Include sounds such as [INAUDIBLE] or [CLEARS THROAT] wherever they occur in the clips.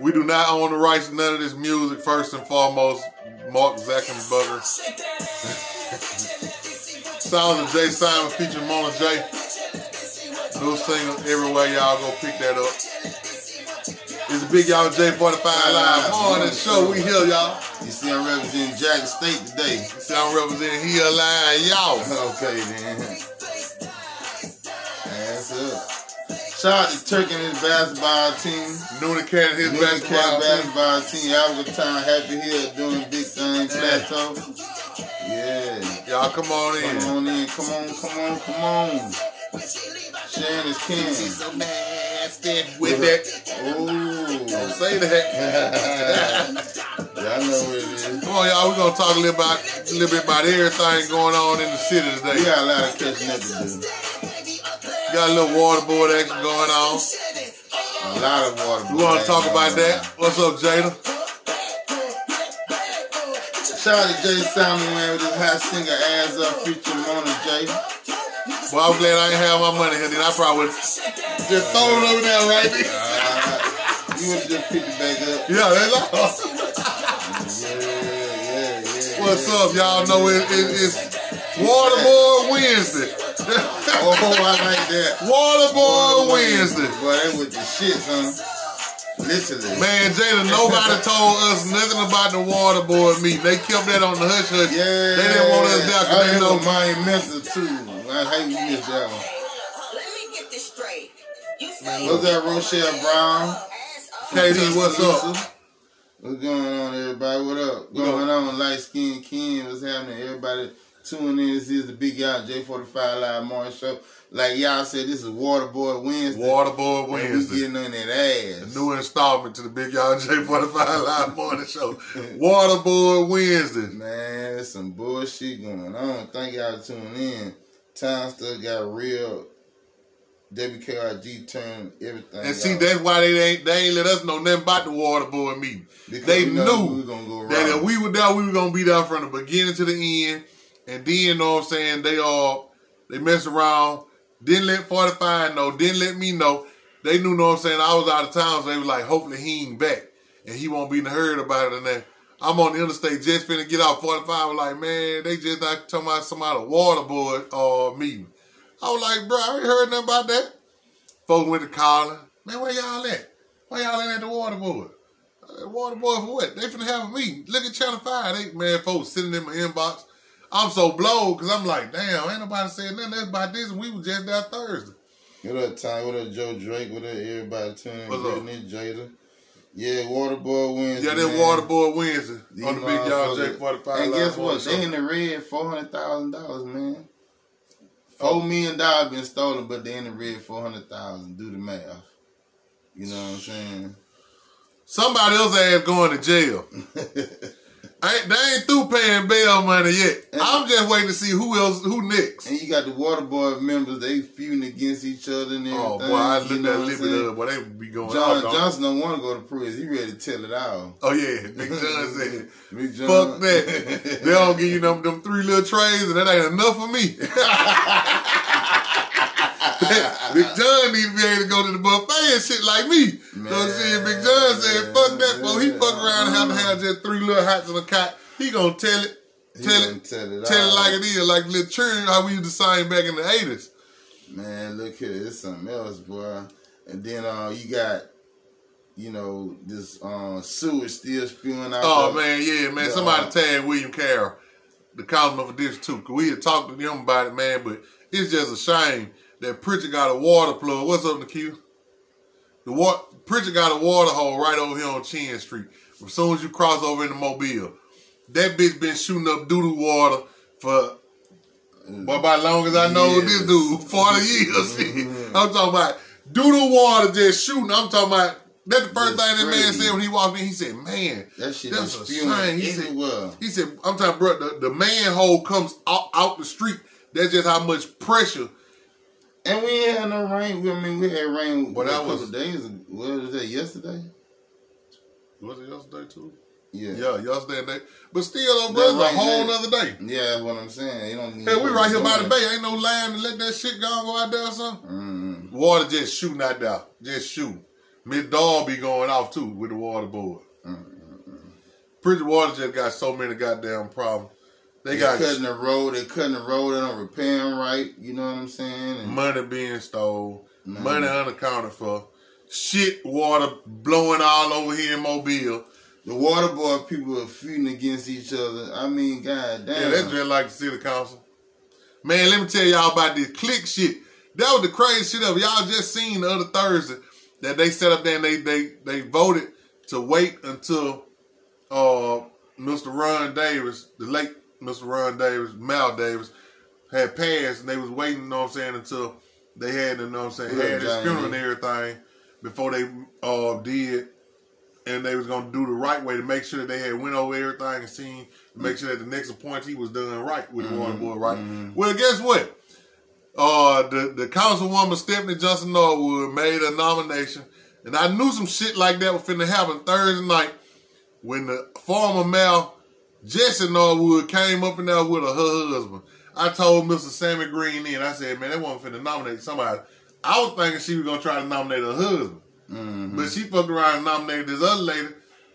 We do not own the rights to none of this music. First and foremost, Mark Zuckerberg. [LAUGHS] Sounds of Jay Simon featuring Mona J. New single everywhere. Y'all go pick that up. It's a big y'all J45 Live morning show. We here, y'all. You see, I'm representing Jackson State today. See, I'm representing here line, y'all. Okay, then. That's up. Shout out to Turk and his basketball team. Noonan Cat and his Newton basketball Cat team. basketball team. Alva Town, Happy Hill doing big things. Plateau. Yeah. Y'all come on in. Come on in. Come on, come on, come on. Sharon is king. so nasty with that. Don't Ooh. say that. [LAUGHS] Y'all know what it is. Come on, y'all. We're gonna talk a little about a little bit about everything going on in the city today. We today. got a lot of catching up to do. Got a little waterboard action going on. A lot of water. We wanna talk about that. What's up, Jada? Shout out to Jay Simon man with his hot singer ass up featuring Mona Jay. Well, I'm glad I ain't have my money here. Then I probably would just throw it over there right there. Uh, you would just pick it back up. Yeah, that's all. Yeah, yeah, yeah. What's yeah. up? Y'all know it, it, it's Waterboard Wednesday. Oh, oh, I like that. Waterboard Wednesday. Boy, that was the shit, son. Literally. Man, Jada, nobody told us nothing about the waterboard meeting. They kept that on the hush hush. Yeah. They didn't want us there Oh, because they know. was monumental, too. I hate you missed that one. Let me get this straight. You say What's that, Rochelle Brown? KD, what's up? What's going on, everybody? What up? What Going on, light skin Ken? What's happening? Everybody tuning in. This is the Big Y'all J45 Live Morning Show. Like y'all said, this is Waterboy Wednesday. Waterboy And We Wednesday. getting on that ass. A new installment to the Big Y'all J45 Live Morning Show. [LAUGHS] Waterboard Wednesday. Man, there's some bullshit going on. Thank y'all for tuning in. Time still got real. WKRG turned everything. And see, out. that's why they ain't they ain't let us know nothing about the waterboard meeting. Because they knew we go that if we were there, we were gonna be there from the beginning to the end. And then, you know what I'm saying, they all they mess around, didn't let 45 know, didn't let me know. They knew, know what I'm saying, I was out of town, so they were like, hopefully he ain't back. And he won't be in the hurry about it. And then I'm on the interstate just finna get out 45. I was like, man, they just not talking about some out somebody waterboard uh meeting. I was like, bro, I ain't heard nothing about that. Folks went to calling. Man, where y'all at? Why y'all ain't at the waterboard? Uh, Waterboard for what? They finna have a meeting. Look at Channel 5. They, man, folks sitting in my inbox. I'm so blown because I'm like, damn, ain't nobody saying nothing about this. We was just there Thursday. What up, Ty? What up, Joe Drake? What up, everybody tuning in? Brittany, Jada. Yeah, Waterboy wins. Yeah, that Waterboard Wednesday These on the Big Y'all J45. And guess what? They in the red four hundred thousand dollars, man. Four million dollars been stolen, but they in the red four hundred thousand. Do the math. You know what I'm saying? Somebody else ass going to jail. [LAUGHS] Ain't, they ain't through paying bail money yet. I'm just waiting to see who else, who next. And you got the Waterboy members, they feuding against each other and everything. Oh boy, I you looked know at what I'm up, boy, they be going John off. Johnson don't want to go to prison. He ready to tell it all. Oh yeah, Big John said, [LAUGHS] Big John. "Fuck that." they don't give you them them three little trays, and that ain't enough for me. [LAUGHS] [LAUGHS] Big John need to be able to go to the buffet and shit like me. so see, Big John said, "Fuck that." Well, he fuck around and have to have just three little hots in a cot. He gonna tell it, tell it, tell it, tell it like it is, like little churn how we used to sing back in the eighties. Man, look here, it's something else, boy. And then uh, you got, you know, this uh, sewage still spewing out. Oh there. man, yeah, man. Yeah. Somebody tag William Carroll, the column of a dish too. Cause we had talked to them about it, man. But it's just a shame that Prichard got a water plug. What's up, Nikhil? The water Prichard got a water hole right over here on Chin Street. As soon as you cross over into Mobile, that bitch been shooting up doo doo water for. But about long as I know this Years. dude, 40 years. [LAUGHS] [LAUGHS] I'm talking about doo doo water just shooting. I'm talking about that's the first Just thing that man said when he walked in. He said, "Man, That shit that's a spewing shame." He said. "He said, I'm talking, bro. The, the manhole comes out, out the street. That's just how much pressure. And we ain't had no rain. We- I mean, we had rain Well, a that was- days ago. What was that, yesterday? Was it yesterday too? Yeah. Yeah, yesterday. Day. But still, though, bro, it's a whole there. nother day. Yeah, that's what I'm saying. You don't need Hey, we right here by the bay. Ain't no line to let that shit go go out there or something. Mm-hmm. Water just shooting out there, just shooting. Miss Doll be going off too with the water board. Prichard Water just got so many goddamn problems. They, They got cutting the road. They cutting the road. They don't repair them right. You know what I'm saying? And money being stole, Man. money unaccounted for, shit water blowing all over here in Mobile. the water board people are feuding against each other. I mean, god damn. Yeah, that's just like to see the city council. Man, let me tell y'all about this click shit. That was the crazy shit of y'all just seen the other Thursday that they set up there and they they they voted to wait until uh Mr. Ron Davis, the late Mr. Ron Davis, Mal Davis, had passed and they was waiting, you know what I'm saying, until they had, you know what I'm saying, had his funeral and everything before they uh did and they was gonna do the right way to make sure that they had went over everything and seen to make sure that the next appointee was done right with the water board, right? Well, guess what? Uh, the the councilwoman Stephanie Johnson Norwood made a nomination, and I knew some shit like that was finna happen Thursday night when the former mayor Jesse Norwood came up in there with her, her husband. I told Mr. Sammy Green then, I said, man, they wasn't finna nominate somebody. I was thinking she was gonna try to nominate her husband. Mm-hmm. But she fucked around and nominated this other lady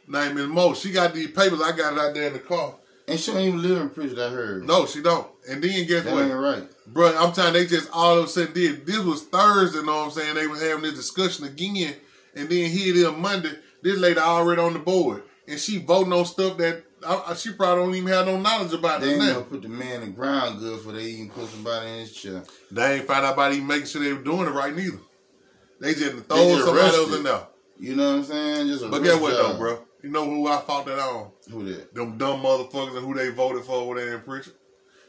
named Ms. Mo. She got these papers. I got it out there in the car. and she don't even live in prison, I heard. No, she don't. And then guess that what? ain't right. Bro, I'm telling you, they just all of a sudden did. This was Thursday, you know what I'm saying? They was having this discussion again. And then here it is Monday. This lady already on the board. And she voting on stuff that I, I- she probably don't even have no knowledge about They it ain't gonna now. put the man in the ground good for they even put somebody in his chair. They ain't find out about even making sure they were doing it right neither. They just They throwing just somebody else in there. You know what I'm saying? Just a But guess what though, bro? You know who I fought that on? Who that? them dumb motherfuckers and who they voted for over there in Prichard.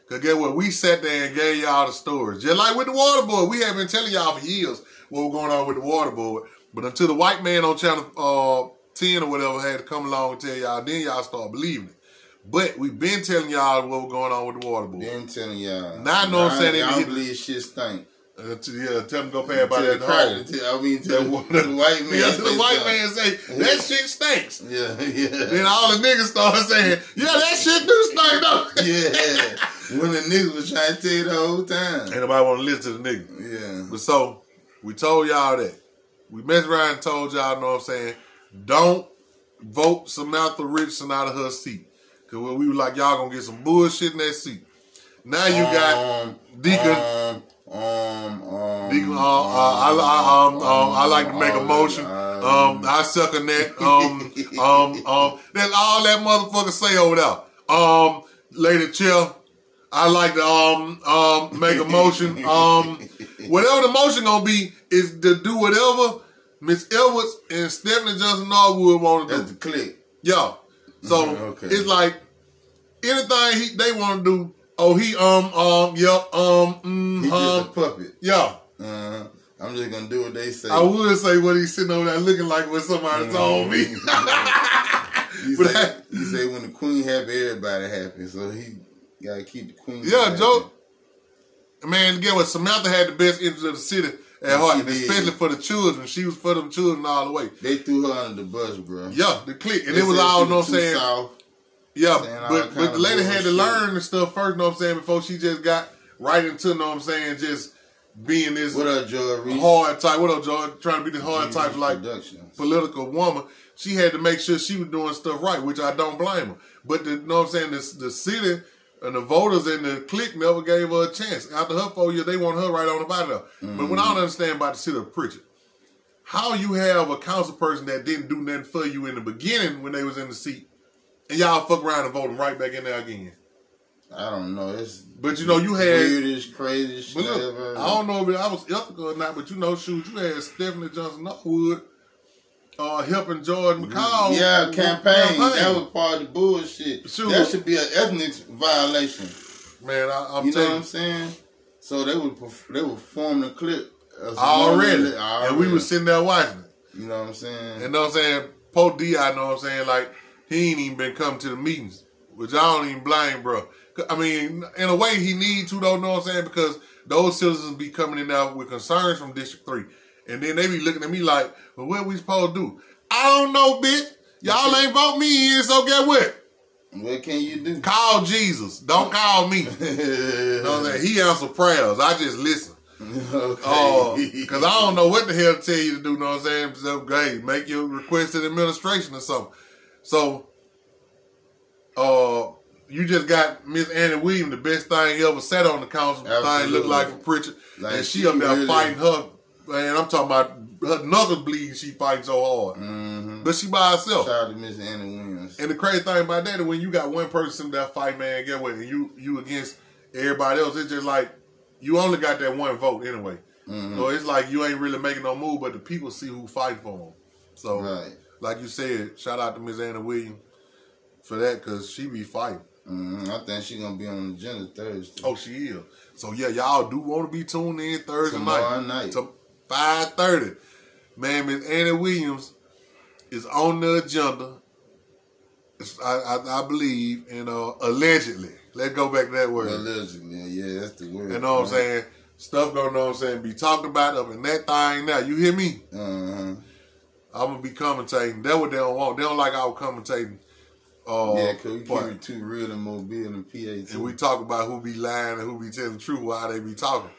Cause get what? We sat there and gave y'all the stories. Just like with the water board. We have been telling y'all for years what was going on with the water board. But until the white man on channel uh, 10 or whatever had to come along and tell y'all, then y'all start believing it. But we've been telling y'all what was going on with the water board. Been telling y'all. Now I know what I'm saying, I don't believe shit stink. Uh, to, yeah, tell them to go pay by that crack- I mean, That the, [LAUGHS] [LAUGHS] the white man. Yeah, the white man say, that shit stinks. [LAUGHS] Yeah, yeah. Then all the niggas start saying, yeah, that shit do stink though. yeah. When the niggas was trying to tell you the whole time. Ain't nobody want to listen to the nigga. Yeah. But so we told y'all that. We messed around and told y'all, know what I'm saying, don't vote Samantha Richardson out of her seat. Cause we were like, y'all gonna get some bullshit in that seat. Now you got um, Deacon. Um, um, um, Deacon, uh, uh, I, I, um, um, I like to make a motion. that, Um, I second that. [LAUGHS] Um, um, um, that's all that motherfucker say over there. Um, Lady Chair, I like to um, um, make a motion. Um, whatever the motion gonna be is to do whatever Miss Edwards and Stephanie Johnson Norwood want to That's do. the click. Yo, so Mhm, okay. it's like anything he, they want to do. Oh, he um um yep um mm, He just a um puppet. yeah. Uh, I'm just gonna do what they say. I would say what he's sitting over there looking like what somebody told me. You [LAUGHS] But say, I- you say when the queen happy, everybody happy. So he gotta keep the queen. yeah, happy. Joe. Man, get what? Samantha had the best interest of the city at heart, and especially for the children. She was for them children all the way. They threw her under the bus, bro. Yeah, the click, and They it was all, you know what I'm saying? soft. Yeah, saying but but the lady had to bullshit. learn the stuff first, you know what I'm saying, before she just got right into, you know what I'm saying, just being this What up, Joy hard type. What up, George? Trying to be this hard Reese type, like political woman, she had to make sure she was doing stuff right, which I don't blame her. But the, you know what I'm saying, the, the city and the voters and the clique never gave her a chance. After her four years, they want her right on about of there. But what I don't understand about the city of Prichard, how you have a council person that didn't do nothing for you in the beginning when they was in the seat, and y'all fuck around and vote them right back in there again. I don't know. It's But you know, you had weirdest, craziest shit look, ever. I don't know if I was ethical or not, but you know, shoot, you had Stephanie Johnson Norwood uh, helping George McCall. Yeah, with campaign. That was part of the bullshit. Shoot. That should be an ethnic violation. man. I, I'm telling You know what I'm saying? So they would they would form the clip already. already. and we was sitting there watching it. You know what I'm saying? And know what I'm saying? Po D, I know what I'm saying. Like he ain't even been coming to the meetings, which I don't even blame, bro. I mean, in a way, he need to, though. Know what I'm saying? Because those citizens be coming in there with concerns from District Three, and then they be looking at me like, "Well, what we supposed to do?" I don't know, bitch. Y'all ain't vote me in, so get what? what can you do? Call Jesus. Don't call me. [LAUGHS] You know? He answer prayers. I just listen. okay. Because I don't know what the hell to tell you to do. Know what I'm saying? So, hey, make your request to the administration or something. So, uh, you just got Miss Annie Williams, the best thing ever sat on the council. Thing Absolutely. look like a Prichard, Like, and she, she up there really- fighting her. Man, I'm talking about her knuckles bleeding. She fighting so hard, hmm but she by herself. Shout out to Miss Anna Williams. And the crazy thing about that is when you got one person that fight, man, get what? And you you against everybody else. It's just like you only got that one vote anyway. Mhm. So it's like you ain't really making no move, but the people see who fight for them. So, Right. like you said, shout out to Miss Anna Williams for that because she be fighting. hmm I think she gonna be on the agenda Thursday. Oh, she is. So yeah, y'all do want to be tuned in Thursday Tomorrow night, night. to five thirty. Man, Miss Anna Williams is on the agenda. I, I, I believe, and uh, allegedly, let's go back to that word. Allegedly, yeah, that's the word. You know what I'm saying? Stuff gonna know what I'm saying. Be talked about up in that thing now. You hear me? Uh-huh. I'm gonna be commentating. That's what they don't want. They don't like our commentating. Uh, Yeah, cause we keep it too real and mobile and PA too. and we talk about who be lying and who be telling the truth while they be talking.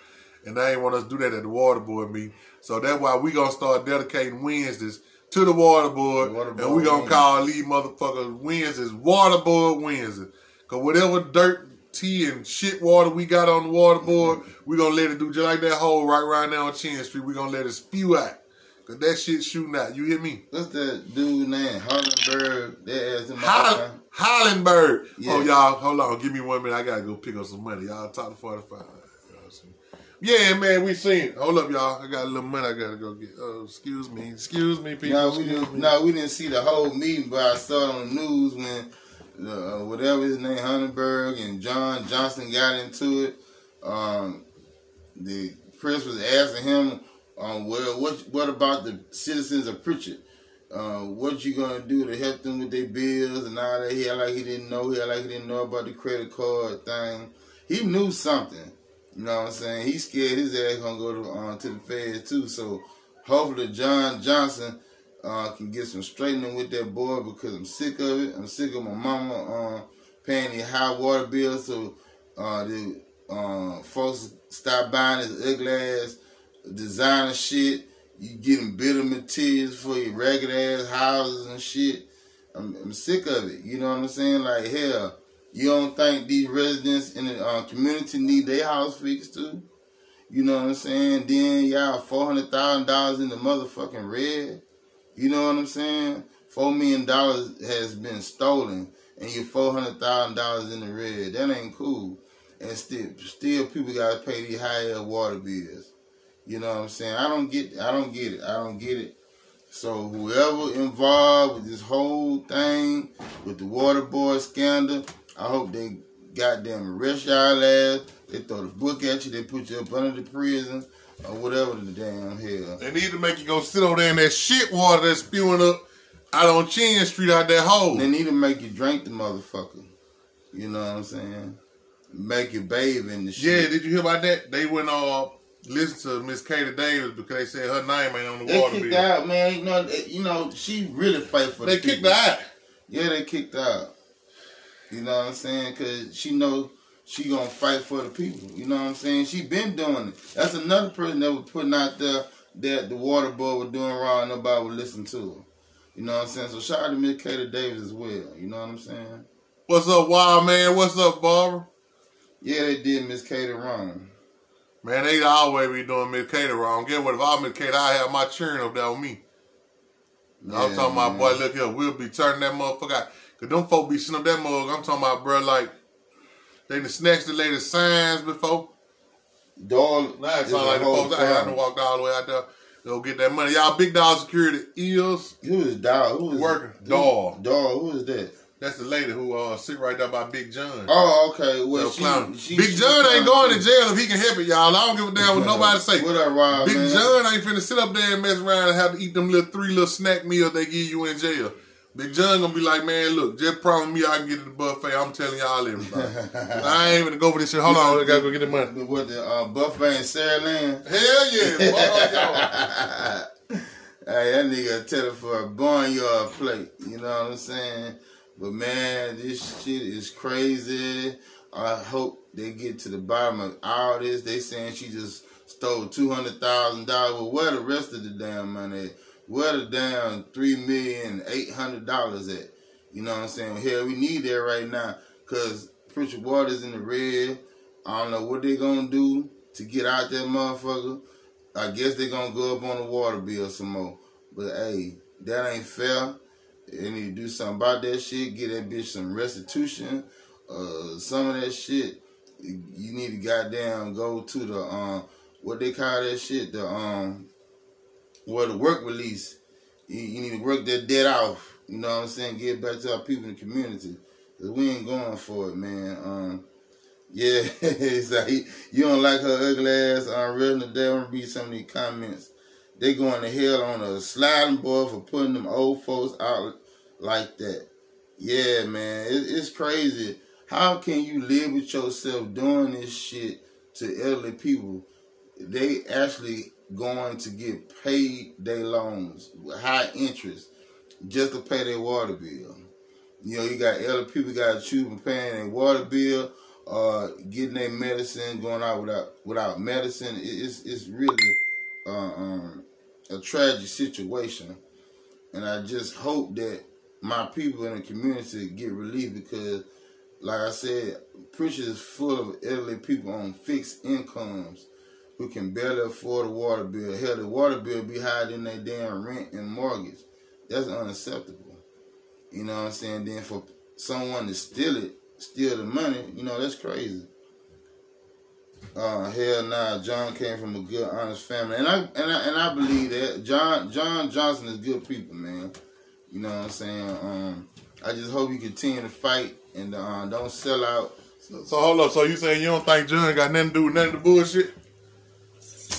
And they ain't want us to do that at the water board meeting. So that's why we gonna start dedicating Wednesdays to the water board. The water and we gonna Wednesday. call these motherfuckers Wednesdays water board Wednesday. Cause whatever dirt, tea, and shit water we got on the water board, we gonna let it do just like that hole right right now on Chin Street. we gonna let it spew out. Cause that shit shooting out. You hear me? What's that dude name? Hollenberg. They asked him. Holl- Hollenberg. Oh, yeah. Oh, y'all, hold on. Give me one minute. I gotta go pick up some money. Y'all talk to 45. Yeah, man, we seen it. Hold up, y'all. I got a little money I gotta go get. Oh, excuse me. Excuse me, people. No, we didn't. No, we didn't see the whole meeting, but I saw it on the news when uh, whatever his name, Hunterberg and John Johnson got into it. Um, the press was asking him, um, "Well, what what about the citizens of Prichard? Uh, what you gonna do to help them with their bills and all that?" He like he didn't know. He like he didn't know about the credit card thing. He knew something. You know what I'm saying? He scared his ass gonna go to uh, to the Fed too. So hopefully John Johnson uh, can get some straightening with that boy because I'm sick of it. I'm sick of my mama uh, paying the high water bills so uh, the uh, folks stop buying his ugly ass designer shit. You getting bitter materials for your ragged ass houses and shit. I'm, I'm sick of it. You know what I'm saying? Like hell, you don't think these residents in the uh, community need their house fixed too? You know what I'm saying? Then y'all four hundred thousand dollars in the motherfucking red. You know what I'm saying? Four million dollars has been stolen, and you're four hundred thousand dollars in the red. That ain't cool. And still, still people gotta pay these high water bills. You know what I'm saying? I don't get, I don't get it. I don't get it. So whoever involved with this whole thing, with the water board scandal, I hope they goddamn arrest y'all ass. They throw the book at you. They put you up under the prison or whatever the damn hell. They need to make you go sit over there in that shit water that's spewing up out on Chin Street out that hole. They need to make you drink the motherfucker. You know what I'm saying? Make you bathe in the shit. Yeah, did you hear about that? They went uh listen to Miss Katie Davis because they said her name ain't on the They water kicked bill. out, man. You know, they- you know, she really fight for They the kicked people. her out. Yeah, they kicked her out. You know what I'm saying? Cause she know she gonna fight for the people. You know what I'm saying? She been doing it. That's another person that was putting out there that the water board was doing wrong. and Nobody would listen to her. You know what I'm saying? So shout out to Miss Katie Davis as well. You know what I'm saying? What's up, wild man? What's up, Barbara? Yeah, they did Miss Katie wrong. Man, they always be doing Miss Katie wrong. Get what? If I'm Miss Katie, I have my churn up there with me. I'm Yeah, talking about, boy, look here, we'll be turning that motherfucker out. Cause them folk be sitting up that mug. I'm talking about, bro, like, they done snatched the lady's signs before. Dog, Now it is sound a like the folks here problem. done walked all the way out there go get that money. Y'all big dog security is, Who is Dog? Who is Working. who- Dog. Dog. Who is that? that's the lady who uh sit right there by Big John. Oh, okay. Well, she, she, Big she John ain't going to jail if he can help it, y'all. I don't give a damn what nobody say. What up, Rob? Big man? John ain't finna sit up there and mess around and have to eat them little three little snack meals they give you in jail. Big John gonna be like, man, look, just promise me I can get to the buffet. I'm telling y'all everything. [LAUGHS] I ain't even go for this shit. Hold on, I gotta go get the money. What the uh, buffet and Sarah Lynn. Hell yeah. [LAUGHS] Hey, that nigga tell it for a barnyard plate. You know what I'm saying? But man, this shit is crazy. I hope they get to the bottom of all this. They saying she just stole two hundred thousand dollars. Well, where the rest of the damn money? At? Where the damn three million eight hundred dollars at? You know what I'm saying? Hell, we need that right now because Prichard Waters in the red. I don't know what they gonna do to get out that motherfucker. I guess they gonna go up on the water bill some more. But hey, that ain't fair. They need to do something about that shit. Get that bitch some restitution. Uh, some of that shit. You need to goddamn go to the um, what they call that shit. The um, well, the work release. You, you need to work that debt off. You know what I'm saying? Get back to our people in the community. Cause we ain't going for it, man. Um, yeah, [LAUGHS] it's like you don't like her ugly ass. I'm reading today. I'm read some of these comments. They going to hell on a sliding board for putting them old folks out like that. Yeah, man, it, it's crazy. How can you live with yourself doing this shit to elderly people? They actually going to get paid their loans with high interest just to pay their water bill. You know, you got elderly people got to choose between paying their water bill or getting their medicine, going out without without medicine. It, it's it's really uh, um, a tragic situation, and I just hope that my people in the community get relief because, like I said, Prichard is full of elderly people on fixed incomes who can barely afford a water bill. Hell, the water bill be higher than their damn rent and mortgage. That's unacceptable. You know what I'm saying? Then for someone to steal it, steal the money, you know, that's crazy. Uh, hell nah, John came from a good, honest family, and I and I and I believe that John John Johnson is good people, man. You know what I'm saying? Um, I just hope you continue to fight and uh, don't sell out. So, so hold up. So you saying you don't think John got nothing to do with of the bullshit?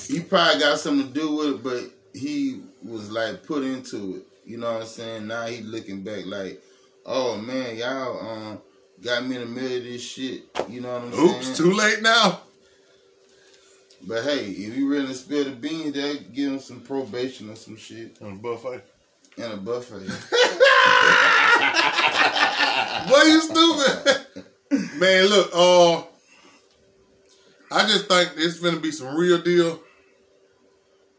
He probably got something to do with it, but he was like put into it. You know what I'm saying? Now he looking back like, oh man, y'all um got me in the middle of this shit. You know what I'm saying? Oops, too late now. But hey, if you really spill the beans, they give him some probation or some shit On the buffet. and a buffet. [LAUGHS] Boy, you stupid. Man, look, uh, I just think it's gonna be some real deal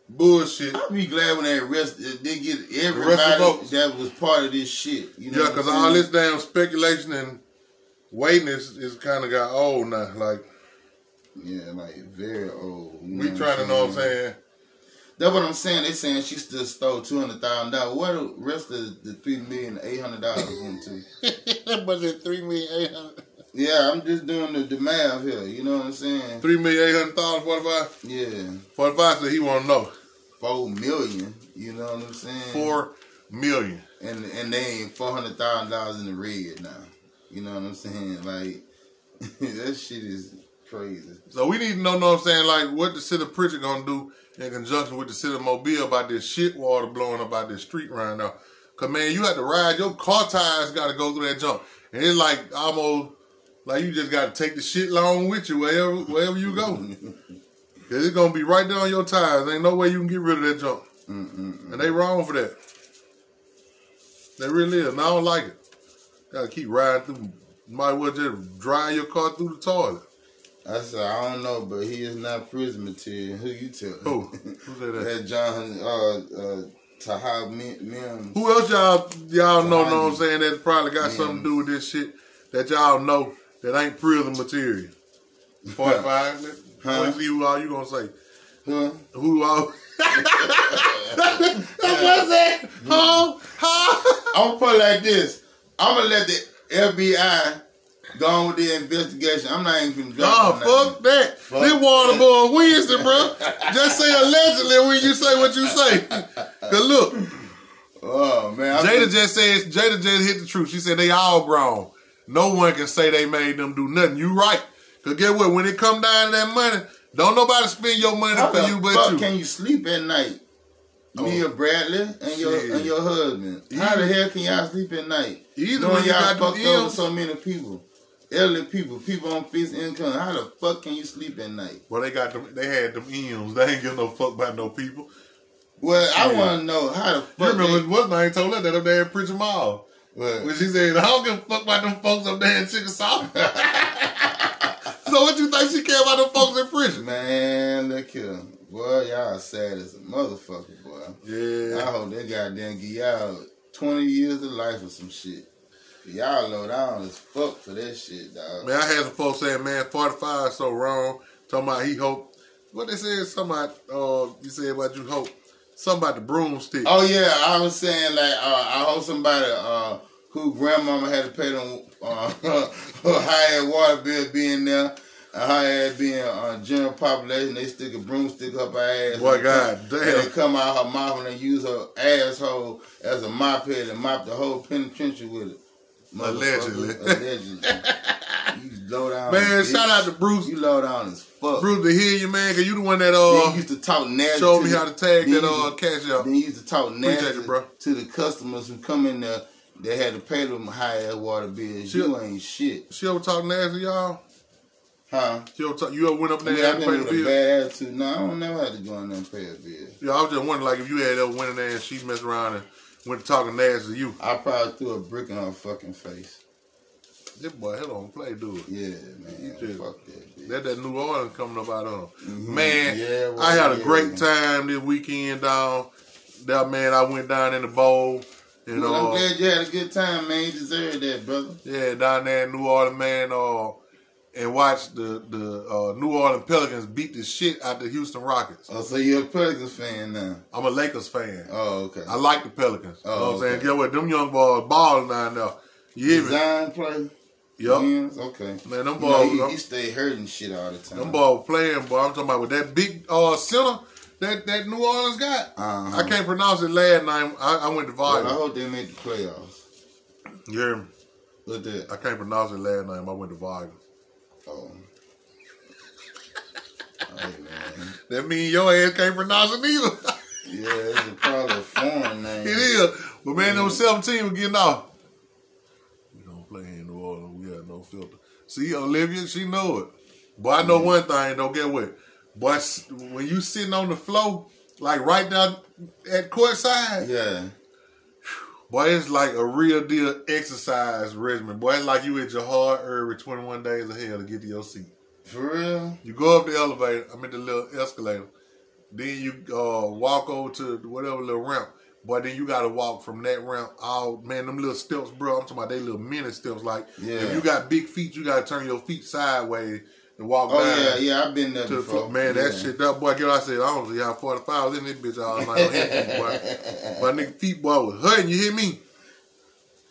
bullshit. I'll be glad when they arrest they get everybody that was part of this shit. You know Yeah, because all this damn speculation and waiting is, is kind of got old now. Like, Yeah, like very old. you we what trying to know what I'm saying. That's what I'm saying. They saying she still stole two hundred thousand dollars. Where the rest of the three million eight hundred dollars went to? [LAUGHS] that was three million eight hundred. Yeah, I'm just doing the, the math here. You know what I'm saying? Three million eight hundred thousand forty-five. Yeah, Forty-five said he want to know four million. You know what I'm saying? four million. and and they ain't four hundred thousand dollars in the red now. You know what I'm saying? Like [LAUGHS] that shit is crazy. So we need to know, know what I'm saying, like what the city of Prichard gonna do in conjunction with the city of Mobile about this shit water blowing up out this street right now. Cause man, you have to ride your car tires got to go through that jump, and it's like almost like you just got to take the shit along with you wherever wherever you go. [LAUGHS] Cause it's gonna be right there on your tires. Ain't no way you can get rid of that junk. Mm-mm. and they wrong for that. They really is. And I don't like it. Gotta keep riding through. Might as well just drive your car through the toilet. I said I don't know, but he is not prison material. Who [LAUGHS] you tell? Who? Who said that? that John uh uh Tahab Mim- Mims. Who else y'all y'all know know what I'm saying that probably got something to do with this shit that y'all know that ain't prison material. Forty five. Huh? Who all you gonna say. Huh? Who all [LAUGHS] That's what I said. Huh? Huh? I'm gonna put it like this. I'm gonna let the FBI go on with the investigation. I'm not even gonna nothing. fuck that. Fuck this water boy Wednesday, bro. Just say allegedly when you say what you say. [LAUGHS] Cause look, Oh man, Jada just says Jada just hit the truth. She said they all grown. No one can say they made them do nothing. You right. Cause get what? When it come down to that money, don't nobody spend your money How for you but fuck you. can you sleep at night? Me Oh. or Bradley and your Shit. and your husband. How the hell can y'all sleep at night? Either when you y'all fucked over so many people. Elderly people, people on fixed income. How the fuck can you sleep at night? Well, they got them. They had them M's. They ain't give no fuck about no people. Well, I want to know how the You fuck. remember they, what name told her that up there at Prince Mall Well, when she said, "I don't give a fuck about them folks up there in Chickasaw." so what you think she care about them folks in prison? man, look here. Boy, y'all sad as a motherfucker, boy. Yeah. I hope they goddamn give y'all 20 years of life or some shit. Y'all low down as fuck for that shit, dog. Man, I had some folks saying, man, 45 is so wrong. Talking about he hope. What they said, somebody, uh, you said about you hope. Something about the broomstick. Oh yeah, I was saying like uh, I hope somebody uh, who grandmama had to pay them uh, [LAUGHS] her high water bill being there, a high ass being uh, general population. They stick a broomstick up her ass. Boy, and God come, damn. And they come out her mouth and they use her asshole as a mop head and mop the whole penitentiary with it. Allegedly. Allegedly. [LAUGHS] you low down. man, bitch. shout out to Bruce. You low down as fuck. Bruce to hear you, man, because you the one that Then uh, you used to talk nasty. showed me the- how to tag then that you uh, cash out. then you used to talk nasty it, bro. to the customers who come in there. They had to pay them high ass water bills. Shit. You ain't shit, She ever talk nasty, y'all? huh? She ever talk, you ever went up there mean, and I've had to been pay with a bill? bad attitude. No, I don't never have to go in there and pay a bill. Yeah, I was just wondering, like, if you had ever went in there and she messed around and went to talking nasty to you. I probably threw a brick in her fucking face. This boy, hell on play, dude. Yeah, man. Shit. Fuck that bitch. That that New Orleans coming up out of Mhm. Man, Yeah, well, I had a yeah. great time this weekend down. That man, I went down in the bowl. You Well, know, I'm glad you had a good time, man. You deserve that, brother. yeah, down there in New Orleans, man, uh, and watched the the uh, New Orleans Pelicans beat the shit out the Houston Rockets. Oh, so you're a Pelicans fan now? I'm a Lakers fan. Oh, okay. I like the Pelicans. you know Oh, what I'm saying? okay. Get what? Them young boys balling down there. You? Design play. Yup. Wins? Okay. Man, them You know, he, he stay hurting shit all the time. them boys playing, boy. I'm talking about with that big uh, center that, that New Orleans got. Uh-huh. I can't pronounce it last name. I, I went to Well, I hope they make the playoffs. Me? Look that. I can't pronounce it last name. I went to volume. Oh. hey. That mean your ass can't pronounce it either. Yeah, it's a probably a foreign [LAUGHS] name. it is. But man, them 17 was getting off. We don't play in New Orleans. We got no filter. See, Olivia, she know it. But I know one thing, don't get what. But when you sitting on the floor, like right down at courtside, Yeah. boy, it's like a real deal exercise regimen. Boy, it's like you at your hard every 21 days of hell to get to your seat. For real? You go up the elevator, I mean the little escalator. Then you uh, walk over to whatever little ramp. But then you gotta walk from that ramp out, man, them little steps, bro. I'm talking about they little mini steps. Like Yeah. if you got big feet, you gotta turn your feet sideways and walk Oh down yeah, yeah, I've been there to before. Man, that shit, that boy, what I said, I don't see how 45 was in this bitch all night on his feet, boy. [LAUGHS] My nigga feet, boy, was hurting, you hear me?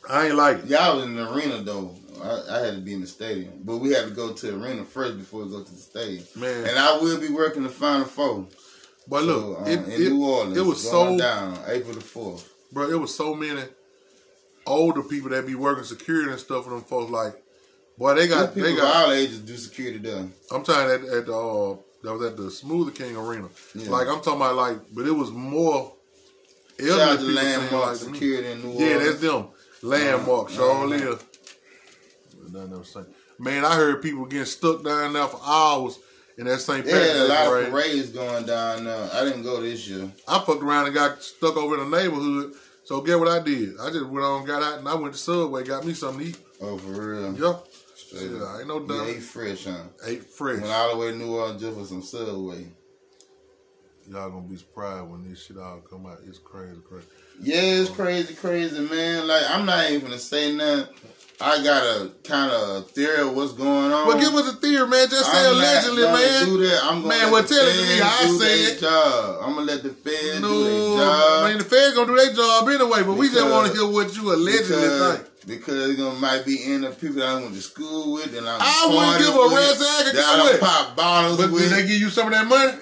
I ain't like it. Yeah, I was in the arena though. I, I had to be in the stadium, but we had to go to the arena first before we go to the stadium. Man. and I will be working the Final Four. But So, look, um, it, in it, New Orleans, it was so down April the fourth. bro, it was so many older people that be working security and stuff for them folks. Like, boy, they got they got. all ages do security there. I'm talking at at the uh, that was at the Smoothie King Arena. Yeah. Like I'm talking about like, but it was more Shout elderly out to people Landmark like. Security in New Yeah, Orleans. that's them. Landmark, Uh, surely uh, else to say. Man, I heard people getting stuck down there for hours in that St. They had a lot parade. of parades going down there. I didn't go this year. I fucked around and got stuck over in the neighborhood. So get what I did? I just went on, got out, and I went to Subway, got me something to eat. Oh, for real? Straight Shit. I ain't no You dumb. ate fresh, huh? ate fresh. Went all the way to New Orleans just for some Subway. Y'all gonna be surprised when this shit all come out. It's crazy, crazy. Yeah, it's crazy, crazy, man. Like, I'm not even gonna say nothing. I got a kind of theory of what's going on. Well, give us a theory, man. Just say I'm allegedly, man. Do that. I'm gonna Man, let well, the tell it to me. I do say their it. job. I'm gonna let the feds do their job. I mean the feds gonna do their job anyway, but we just want to hear what you allegedly because, think. because gonna might be in the people that I went to school with, and I'm I wouldn't give a rat's ass a that I with. pop bottles But with. did they give you some of that money?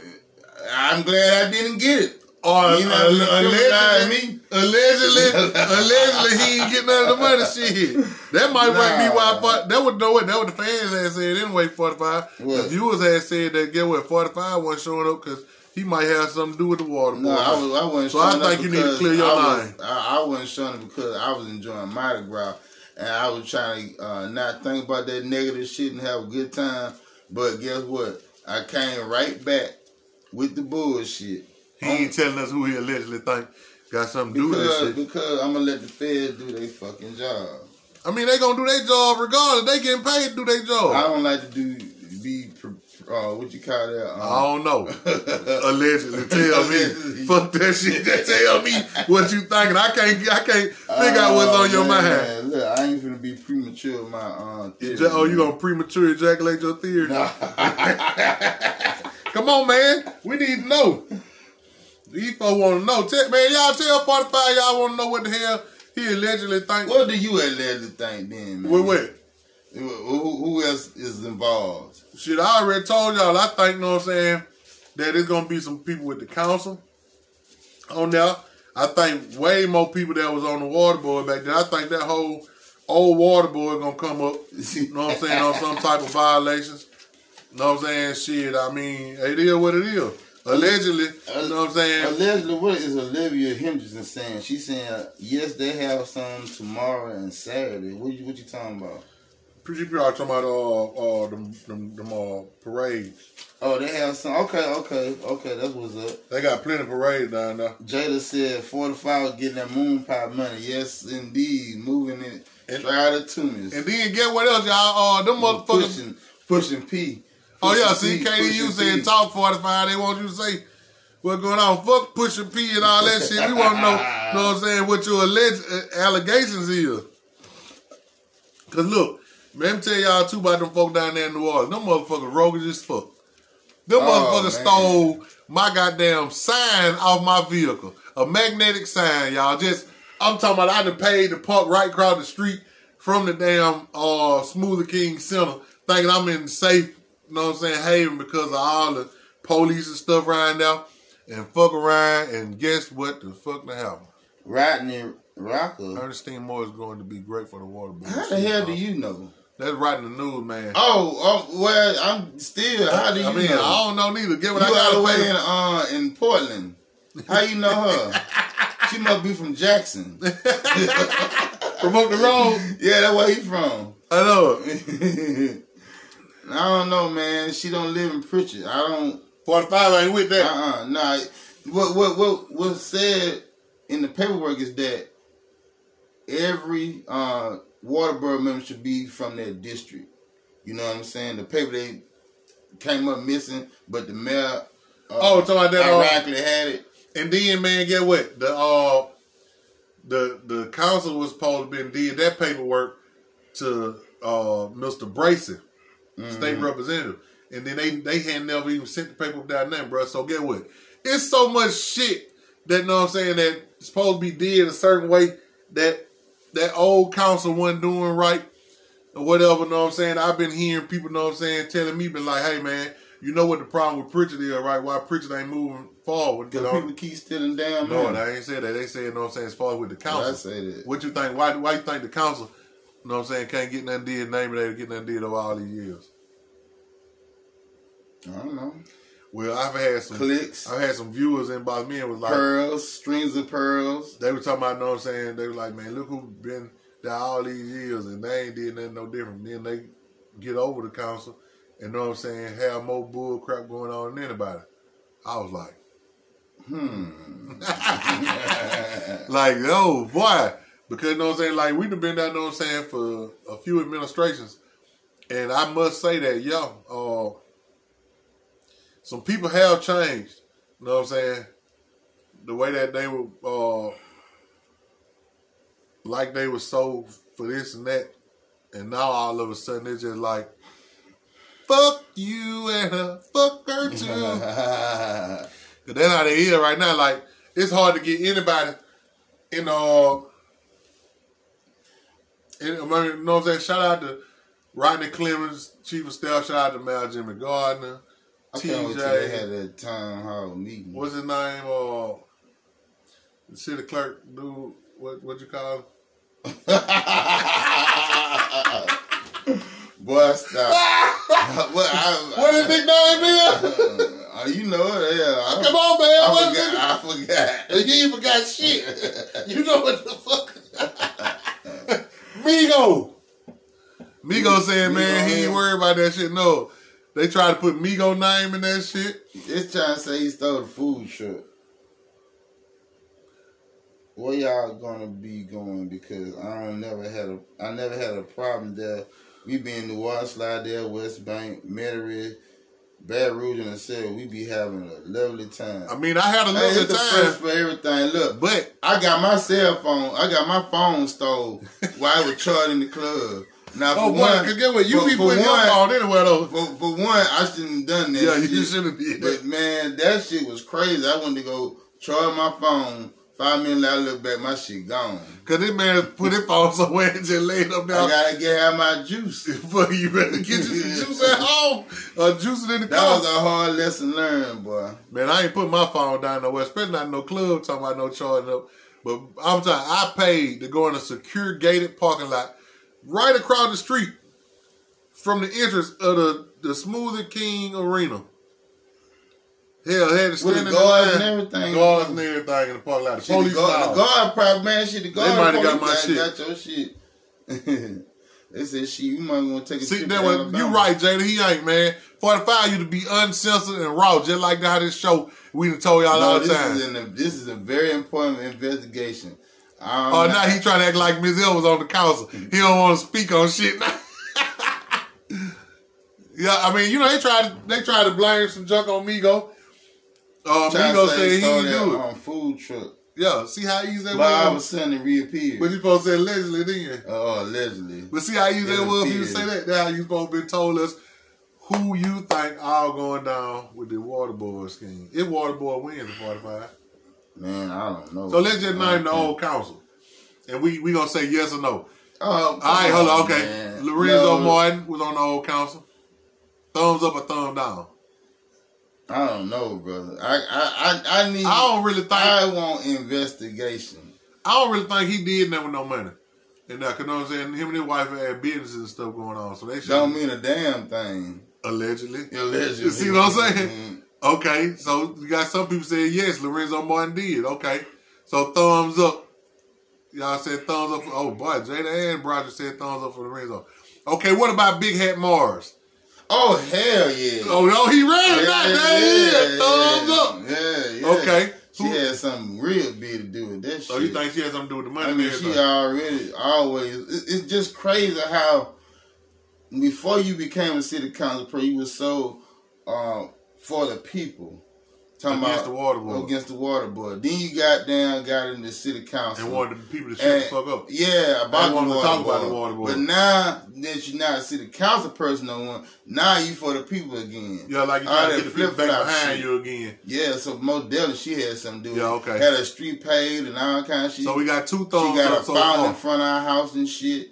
I'm glad I didn't get it. Or You know, uh, you allegedly, me. allegedly, allegedly, he ain't getting none of the money. Shit, that might might be why. I Nah. That would know what that what the fans had said anyway. Forty five. The viewers had said that get what forty five wasn't showing up because he might have something to do with the water. No. I was. I wasn't. So I think you need to clear your I was- name. I, I wasn't showing it because I was enjoying Mardi Gras, and I was trying to uh, not think about that negative shit and have a good time. But guess what? I came right back with the bullshit. He ain't telling us who he allegedly think got something to do with this shit. because I'm gonna let the feds do their fucking job. I mean, they gonna do their job regardless. They getting paid to do their job. I don't like to do be uh, what you call that? Um, I don't know. [LAUGHS] Allegedly, tell me. Fuck that shit. Just tell me what you thinking. I can't. I can't figure out what's on your Oh, mind. man, Look, I ain't gonna be premature with my uh, theory. Eja- oh, you gonna premature ejaculate your theory? Nah. [LAUGHS] Come on, man. We need to know. These folks want to know. Tell, man, y'all tell 45 y'all want to know what the hell he allegedly think. what do you allegedly think then, man? Wait, wait. Who, else is involved? Shit, I already told y'all. I think, you know what I'm saying, that there's gonna be some people with the council on there. I think way more people that was on the water board back then. I think that whole old water board gonna come up. You know what I'm saying on some type of violations. You know what I'm saying? Shit, I mean, it is what it is. Allegedly, you know what I'm saying? Allegedly, what is Olivia Henderson saying? She's saying yes, they have some tomorrow and Saturday. What you what you talking about? Pretty people are talking about uh uh them them, them uh parades. Oh, they have some. Okay, okay, okay. That's what's up. They got plenty of parades down there. Jada said 45 getting that moon pie money. Yes, indeed. Moving it And- straight of Tunis. And then get what else, y'all? Uh, them motherfuckers. pushing, pushing P. Oh yeah, see, P, KDU pushing saying P. talk forty five. They want you to say what's going on. Fuck pushing P and all that shit. We want to know, know what I'm saying, what your alleged uh, allegations is. Cause look, man, let me tell y'all too about them folk down there in New Orleans. Them motherfuckers roguish as fuck. Them Oh, motherfuckers man. stole my goddamn sign off my vehicle, a magnetic sign, y'all. Just I'm talking about I done paid to park right across the street from the damn uh Smoothie King Center, thinking I'm in safe, you know what I'm saying, haven because of all the police and stuff around there. And fuck around and guess what the fuck that happened? Rodney Rocker. Ernestine Moore is going to be great for the water board. How the hell do you know? That's right in the news, man. Oh, oh well, I'm still. How do you I mean, know? I don't know neither. Get you what I all got away in uh in Portland. How you know her? [LAUGHS] she must be from Jackson. [LAUGHS] from up the road. [LAUGHS] Yeah, that's where he from. I know. I don't know, man. She don't live in Prichard. I don't. 45 ain't with Uh that. uh Nah. What what what was said in the paperwork is that every uh water borough member should be from their district. You know what I'm saying? The paper they came up missing, but the mayor uh, Oh, talking about that, uh, ironically had it. And then, man, get what? The uh, the the council was supposed to be did that paperwork to uh Mr. Bracy, state mm-hmm. representative, and then they they had never even sent the paper down there, bro. So get what? It's so much shit that know what I'm saying that supposed to be did a certain way that that old council wasn't doing right or whatever. Know what I'm saying? I've been hearing people know what I'm saying telling me, been like, hey man, you know what the problem with Prichard is, right? Why Prichard ain't moving forward? Because people keep stealing down. No, they ain't said that. They said, you know what I'm saying, as far as with the council. I say that. What you think? Why why you think the council, you know what I'm saying, can't get nothing did, name it, they get nothing did over all these years? I don't know. Well, I've had some Clicks, I've had some viewers in inbox me and was like pearls, strings of pearls. they were talking about, you know what I'm saying, they were like, Man, look who been there all these years and they ain't did nothing no different. Then they get over the council and know what I'm saying, have more bull crap going on than anybody. I was like, Hmm. [LAUGHS] like, oh boy. Because you know what I'm saying, like we've been down, know what I'm saying, for a few administrations. And I must say that, yeah, uh, some people have changed. You know what I'm saying? The way that they were uh like they were sold for this and that. And now all of a sudden it's just like fuck you and her, fuck her too. [LAUGHS] Cause that's how they is right now. Like it's hard to get anybody in uh I mean, you know what I'm saying? Shout out to Rodney Clemens, Chief of Staff, shout out to Mal Jimmie Gardner, I till they had TJ, that town hall meeting. what's his name? Uh the city clerk dude, what what you call him? [LAUGHS] Boy, stop. [LAUGHS] what, I, What his nickname is? Uh, you know it, yeah. I, Come on, man. I What's forgot. I forgot. You forgot shit. [LAUGHS] You know what the fuck? Migo. Migo saying, man, he ain't worried about that shit. No. They try to put Migo name in that shit. It's trying to say he stole the food truck. Where y'all gonna be going? Because I don't never had a I never had a problem there. We been in the water slide there, West Bank, Metairie, Baton Rouge and said we be having a lovely time. I mean, I had a Hey, it's the first time, for everything. Look, but I got my cell phone. I got my phone stole while I was charging the club. Now, oh, for oh boy, one, cause get what you for- be for putting your one- phone anywhere though. For, for one, I shouldn't have done that. Yeah, shit. you should have did that. But man, that shit was crazy. I wanted to go charge my phone. Five minutes later, I look back, my shit gone. Cause this man put his phone somewhere and just laid up I gotta get have my juice. [LAUGHS] Fuck, you better get you some juice at [LAUGHS] home or juice it in the That car. was a hard lesson learned, boy. Man, I ain't put my phone down nowhere, especially not in no club talking about no charging up. But I'm telling you, I paid to go in a secure gated parking lot right across the street from the entrance of the, the Smoothie King Arena. Hell, had to stand the in the guards and everything. Guards and everything in the parking lot. The Shit, the, police guard, the guard probably, man, shit, the guard might have got my got, got your shit. [LAUGHS] they said, shit, you might want to take a See, trip that to was, Alabama. you right, Jada. He ain't, man. 45 you to be uncensored and raw, just like how this show, we done told y'all No, all the this time. is, an, this is a very important investigation. Oh, now he trying to act like Ms. L was on the council. He don't want to speak on shit now. [LAUGHS] yeah, I mean, you know, they tried to, they tried to blame some junk on Migo. Uh, trying Migo to say said he stole do it. um, food truck. Yeah, see how easy that But all of was? sudden it reappeared. But you supposed to say allegedly, didn't you? Oh, allegedly. But see how easy that It was for you to say that? Now you supposed to be told us who you think all going down with the water board scheme. If water board wins at 45. Man, I don't know. So let's just name the old council. And we we gonna say yes or no. Oh, All right, hold on. Okay, man. Lorenzo No, Martin was on the old council. Thumbs up or thumb down? I don't know, brother. I I I, I need. I don't really think I want investigation. I don't really think he did that with no money. And that, you know what I'm saying? Him and his wife had businesses and stuff going on, so they should Don't mean a damn thing. allegedly. Allegedly. You [LAUGHS] see what I'm saying? Mhm. Okay, so you got some people saying yes, Lorenzo Martin did. Okay, so thumbs up. Y'all said thumbs up. For, oh boy, Jada and Roger said thumbs up for Lorenzo. Okay, what about Big Hat Mars? Oh hell yeah! Oh no, he ran yeah, that. Yeah, thumbs up. Yeah, yeah. Okay. She had something real big to do with that shit. So you think she had something to do with the money? I mean, she already always. it- It's just crazy how before you became a city council pro, you were so uh, for the people. Talking Against about the water board. Against the water board. Then you got down, got in the city council. and wanted the people to shut the fuck up. Yeah, about the water, to talk board. about the water board. But now that you're not a city council person no one, now you for the people again. Yeah, like you trying to that get the people back behind shit. you again. Yeah, so most definitely she had some dude. Yeah, okay. Had a street paved and all kind of shit. So we got two thumbs she got a up so fountain in front of our house and shit.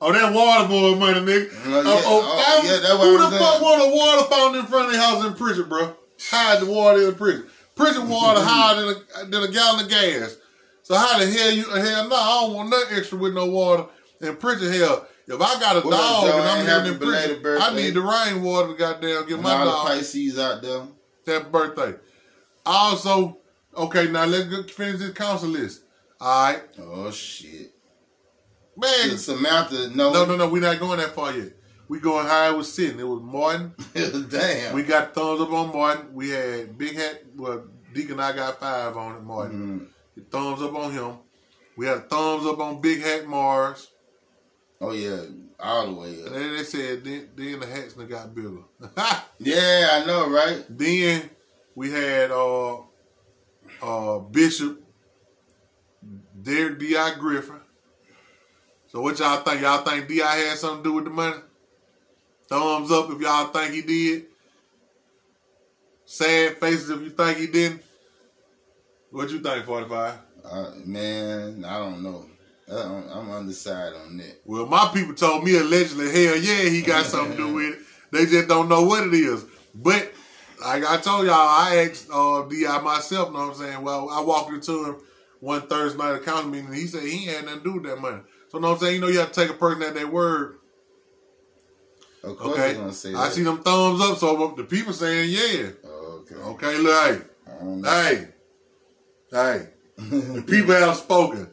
Oh, that water board money, nigga. Oh, yeah. Oh, oh, Oh, yeah, what who the fuck want a water fountain in front of the house in prison, bro? Hide the water in the prison. Prison water higher than a, than a gallon of gas. So how the hell you hell no? I don't want nothing extra with no water in prison. Hell, if I got a What dog Joe? and I'm living in prison, I need the rainwater to goddamn And my all the dog Pisces out there. that birthday. Also, okay, now let's finish this council list. All right, Oh shit. man. Samantha, no. No, no, no. We're not going that far yet. We going it was sitting. It was Martin. [LAUGHS] Damn. We got thumbs up on Martin. We had Big Hat. Well, Deacon, I got five on it. Martin. Mhm. Thumbs up on him. We had a thumbs up on Big Hat Mars. Oh yeah, all the way And up. then they said then, then the hats got bigger. [LAUGHS] Yeah, I know, right? then we had uh uh Bishop Derek D.I. Griffin. So what y'all think? Y'all think D.I. had something to do with the money? Thumbs up if y'all think he did. Sad faces if you think he didn't. What you think, 45? Uh, man, I don't know. I I'm undecided on that. Well, my people told me allegedly, hell yeah, he got [LAUGHS] something to do with it. They just don't know what it is. But like I told y'all, I asked uh, Di myself. Know what I'm saying? Well, I walked into him one Thursday night at council meeting. And he said he ain't had nothing to do with that money. So know what I'm saying? You know, you have to take a person at their word. Of course, Okay, gonna say I see them thumbs up. So the people saying yeah. Okay. Okay, look, hey, I don't know. hey, hey. The people have spoken.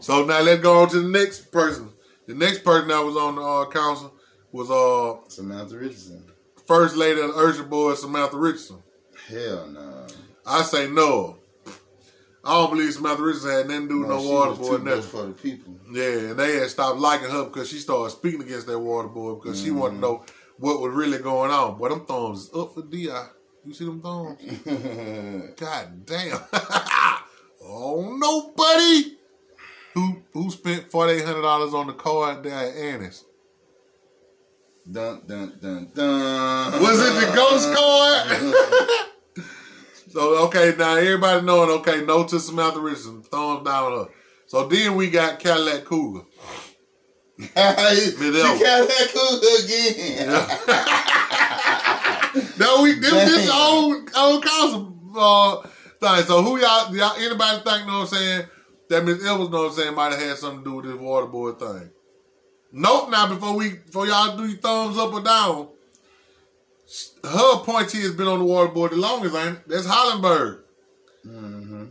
So now let's go on to the next person. The next person that was on the uh, council was uh Samantha Richardson. First Lady of the Urgent Board, Samantha Richardson. Hell no. I say no. I don't believe Samantha Richardson had nothing to do with no, she water too Nothing. for the people. Yeah, and they had stopped liking her because she started speaking against that water board because she wanted to mm-hmm. know what was really going on. But them thumbs is up for Di. You see them thumbs? [LAUGHS] God damn. [LAUGHS] oh no, buddy. who who spent forty eight hundred dollars on the card there at Annis. dun dun dun dun. Was it the ghost card? [LAUGHS] so okay, now everybody knowing okay, no to Samantha Richardson, thumbs down her. So then we got Cadillac Cougar. [LAUGHS] she that cool again. [LAUGHS] No, we this this old old council uh thing. So who y'all y'all anybody think know what I'm saying that Miss Elvis know what I'm saying might have had something to do with this water board thing. Nope now before we before y'all do your thumbs up or down. Her appointee has been on the water board the longest, ain't it? That's Hollenberg. Mm-hmm.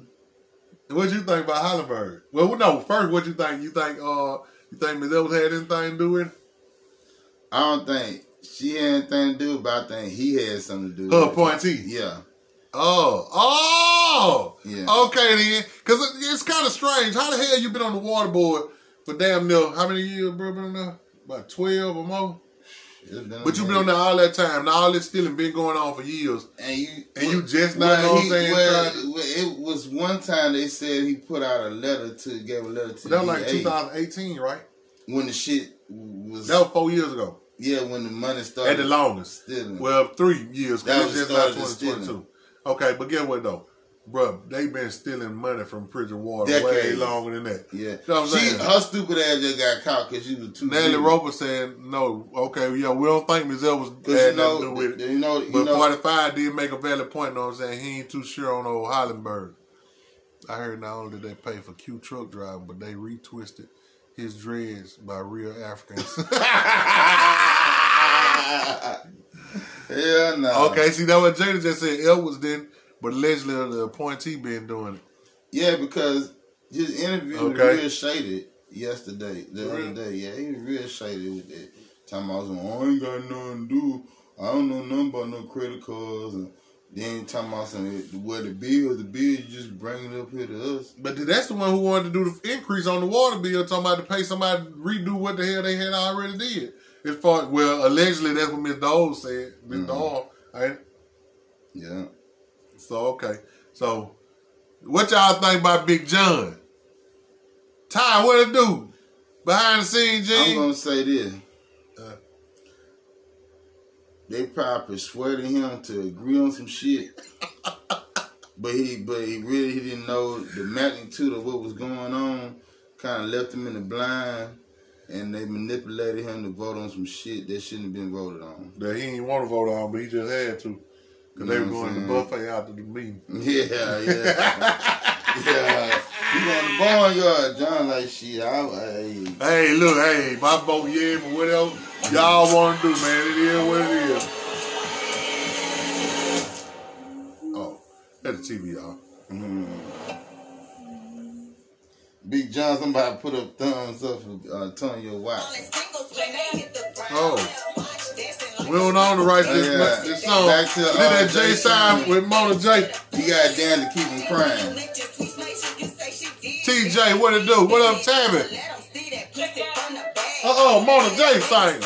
What you think about Hollenberg? Well, no. First, what you think? You think uh you think Miss Elvis had anything to do with it? I don't think she had anything to do, but I think he had something to do. her with it. appointee? Yeah, Oh, oh, Yeah. Okay then, because it's kind of strange. How the hell you been on the water board for damn near how many years, bro? Been on there about twelve or more. It's been a But you've been on there all that time. Now all this stealing been going on for years. and you And you just not what I'm saying, Well, well, it was one time they said he put out a letter to gave a letter to But that was like 2018, right? when the shit was That was four years ago yeah when the money started at the longest. stealing. Well, three years. That was just start 2022. Okay, but get what though, bro? They been stealing money from prison water way longer than that. yeah, You know what I'm she saying? her stupid ass just got caught because she was too. Greedy. Roper said, no, okay, yeah, we don't think Ms. was had you nothing know, to do with it. you know, you But know, 45 did make a valid point, you know what I'm saying? He ain't too sure on old Hollenberg. I heard not only did they pay for Q truck driving, but they retwisted his dreads by real Africans. [LAUGHS] [LAUGHS] Hell no. okay, see, that what Jada just said. Elvis didn't, but allegedly the appointee been doing it. Yeah, because his interview was real shaded yesterday, the Really? other day. Yeah, he was real shaded with that. Talking about, some, oh, I ain't got nothing to do. I don't know nothing about no credit cards. And then talking about some, well, the bills, the bills, you just bring it up here to us. But that's the one who wanted to do the increase on the water bill, talking about to pay somebody to redo what the hell they had already did. As far well, allegedly that's what Miss Dole said. Miss Mhm. Dole, it? Yeah. So okay. So what y'all think about Big John? Ty, what it do? Behind the scenes, I'm going to say this. Uh. they probably persuaded him to agree on some shit. [LAUGHS] but he but he really he didn't know the magnitude of what was going on. Kind of left him in the blind. And they manipulated him to vote on some shit that shouldn't have been voted on. that he didn't want to vote on, but he just had to. Because they were going I'm to buffet after the meeting. [LAUGHS] Yeah, yeah. [LAUGHS] yeah. You on the barnyard, John like shit. I, I, Hey, look, hey, my vote yeah for whatever y'all want to do, man. It is what it is. Oh, that's the TV, y'all. Big John, somebody put up thumbs up for uh, Tonyo Watts. Oh. We don't know to write this, yeah. Song. Back to, uh, that J Jay sign with Mona J. You got Dan to keep him crying. TJ, what it do? What up, Tabby? Uh-oh, Mona J singing.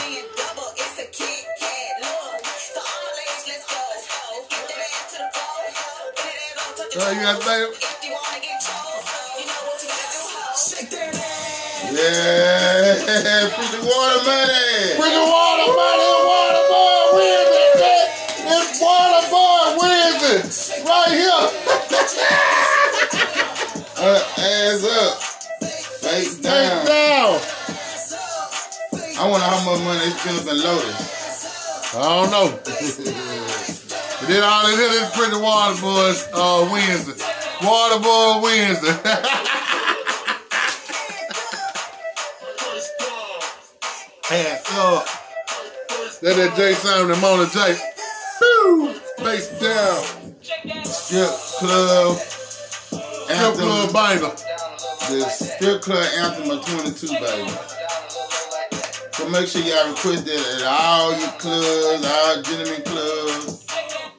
Uh, you got to Yeah, [LAUGHS] put the water money. Bring the water, money, water ass up, face down. down. I wonder how much money they spent in Lotus. I don't know. But [LAUGHS] then all this here, this pretty water boys uh, Wednesday. Water boy Wednesday. [LAUGHS] Hands up. That that J Simon and Mona J. Woo! Face down. Strip club. Strip club banger. the strip club anthem of 22, baby. So make sure y'all request that at all your clubs, all gentlemen clubs.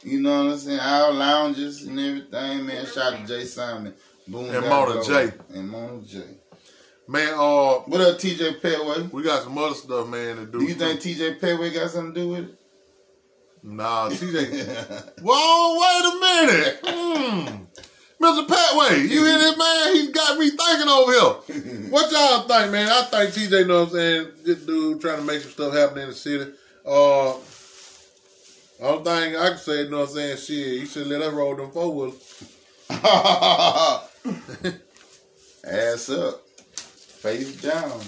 You know what I'm saying? All lounges and everything, man. Shout out to Jay Simon. Boom. And Mona. J. And Mona J. Man, uh, What up, TJ Petway? we got some other stuff, man, to do. Do you think TJ Petway got something to do with it? Nah, TJ. [LAUGHS] Whoa, wait a minute. Hmm. Mr. Petway, you hear this man? He's got me thinking over here. [LAUGHS] What y'all think, man? I think TJ, know what I'm saying? This dude trying to make some stuff happen in the city. Uh, only thing I can say, you know what I'm saying? Shit, he should let us roll them four wheelers. [LAUGHS] Ass up. Face down.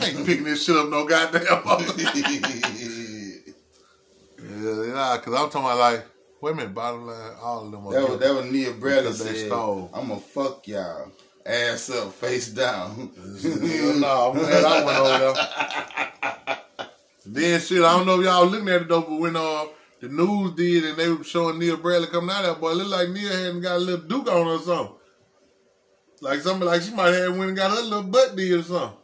I ain't picking this shit up no goddamn. [LAUGHS] yeah, because I'm talking about like, wait a minute, bottom line, all of them. That was that was Nia Bradley they said. stole. I'ma fuck y'all. Ass up, face down. No, I'm glad I went over there. [LAUGHS] Then shit, I don't know if y'all looking at it though, but when uh the news did and they were showing Nia Bradley coming out of that boy, it looked like Neil hadn't got a little duke on or something. Like something like she might have went and got her little butt did or something.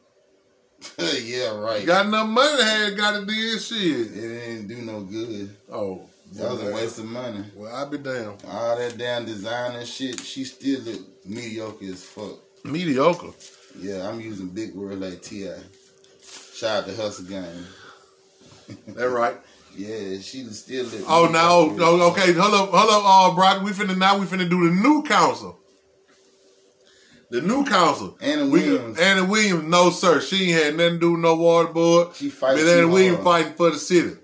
[LAUGHS] yeah, right. Got enough money had got to did shit. it didn't do no good. Oh. That was a waste of money. Well, I be damned. All that damn designer shit, she still look mediocre as fuck. Mediocre. Yeah, I'm using big words like Ti. Shout out to Hustle Gang. [LAUGHS] That right. Yeah, she still look. Oh, no! oh, okay. Hold up, hold up, uh, Brock. We finna now. We finna do the new council. The new council. Anna We- Williams. Anna Williams. No, sir. She ain't had nothing to do with no water board. She fight Miss too Anna Williams hard. fighting for the city.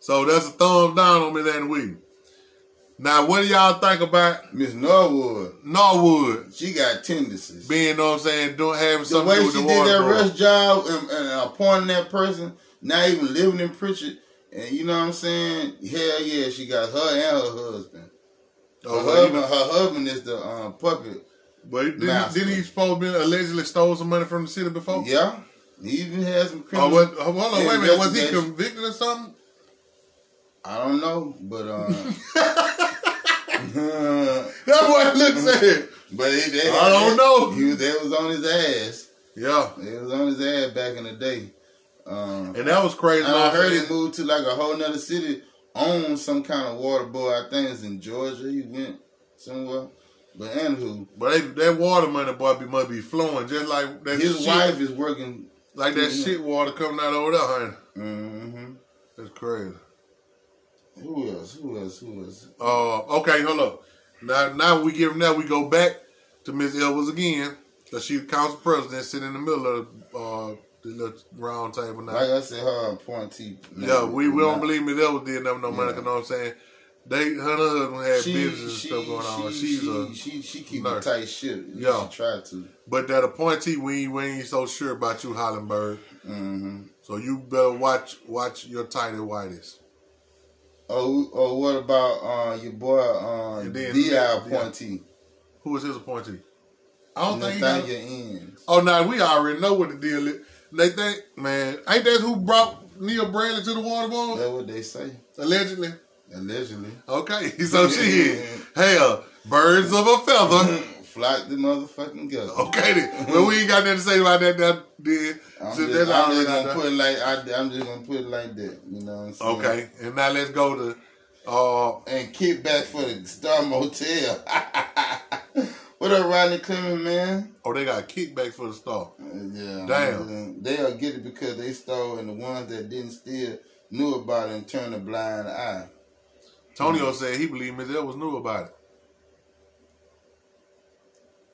So that's a thumbs down on Miss Anna Williams. Now, what do y'all think about Miss Norwood, Norwood she got tendencies. being, you know what I'm saying, doing having the something way to do she did that board? rush job and, and appointing that person, not even living in Prichard, and you know what I'm saying? Hell yeah, she got her and her husband. Her, Oh, well, you husband, her husband is the um, puppet. But didn't, didn't he supposed to allegedly stole some money from the city before? Yeah, he even has some Oh, what, oh, hold on, wait a minute. Was he convicted or something? I don't know, but [LAUGHS] [LAUGHS] That's what it looks like. but it, they, I don't know. He was, they was on his ass. Yeah. It was on his ass back in the day. Um, And that was crazy. and I heard he moved to like a whole nother city, own some kind of water boy. I think it's in Georgia. He went somewhere. But anywho, But they, that water money, boy, be, must be flowing just like that his shit, wife is working. like that shit water coming out over there, honey. hmm That's crazy. Who else? Who else? Who else? Uh, okay, hold up. Now, now we give now we go back to Miss Elvis again, cause she's council president, sitting in the middle of uh, the little round table now. Like I said, her appointee. yeah, we, we don't believe Miss Elvis did nothing no money. You know what I'm saying? They her and husband had She, business and she, stuff going on. she, She's she, a she, she keep nurse. a tight ship. Yeah. She tried to. but that appointee we ain't, we ain't so sure about you, Hollenberg. Mm-hmm. So you better watch watch your tighty whities. Oh, oh, what about uh, your boy uh, Di appointee? Who is his appointee? I don't think. Nathaniel Inns. Oh, now we already know what the deal is. They think, man, ain't that who brought Nia Bradley to the water bowl? That's what they say. Allegedly. Allegedly. Okay, [LAUGHS] so she [LAUGHS] here. hell, birds of a feather. [LAUGHS] Flock the motherfucking gutter. Okay, then. Well, we ain't got nothing to say about that. That did. I'm, So just, I'm just gonna put it like I, I'm just gonna put it like that. You know what I'm saying? Okay, and now let's go to. Uh, And kick back for the Star Motel. [LAUGHS] what up, Rodney Clement, man? oh, they got kickbacks for the star. Uh, Yeah. Damn. They'll get it because they stole, and the ones that didn't steal knew about it and turned a blind eye. Tonio said he believed Miss was knew about it.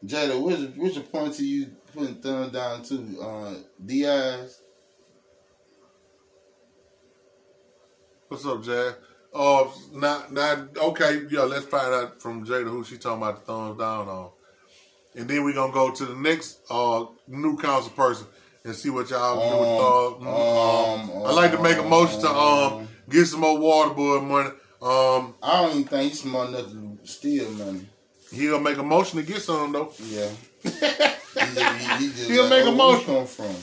Jada, which which appointee you putting thumb down to? Uh, Diaz. What's up, Jazz? Uh, not, not, okay, yeah, let's find out from Jada who she talking about the thumbs down on. And then we going to go to the next uh new council person and see what y'all do with uh, Um, um, I like to make a motion to um get some more water board money. Um, I don't even think he's smart enough to steal money. He gonna make a motion to get some though. Yeah. [LAUGHS] he, just- he, He'll make a oh, where motion. he come from?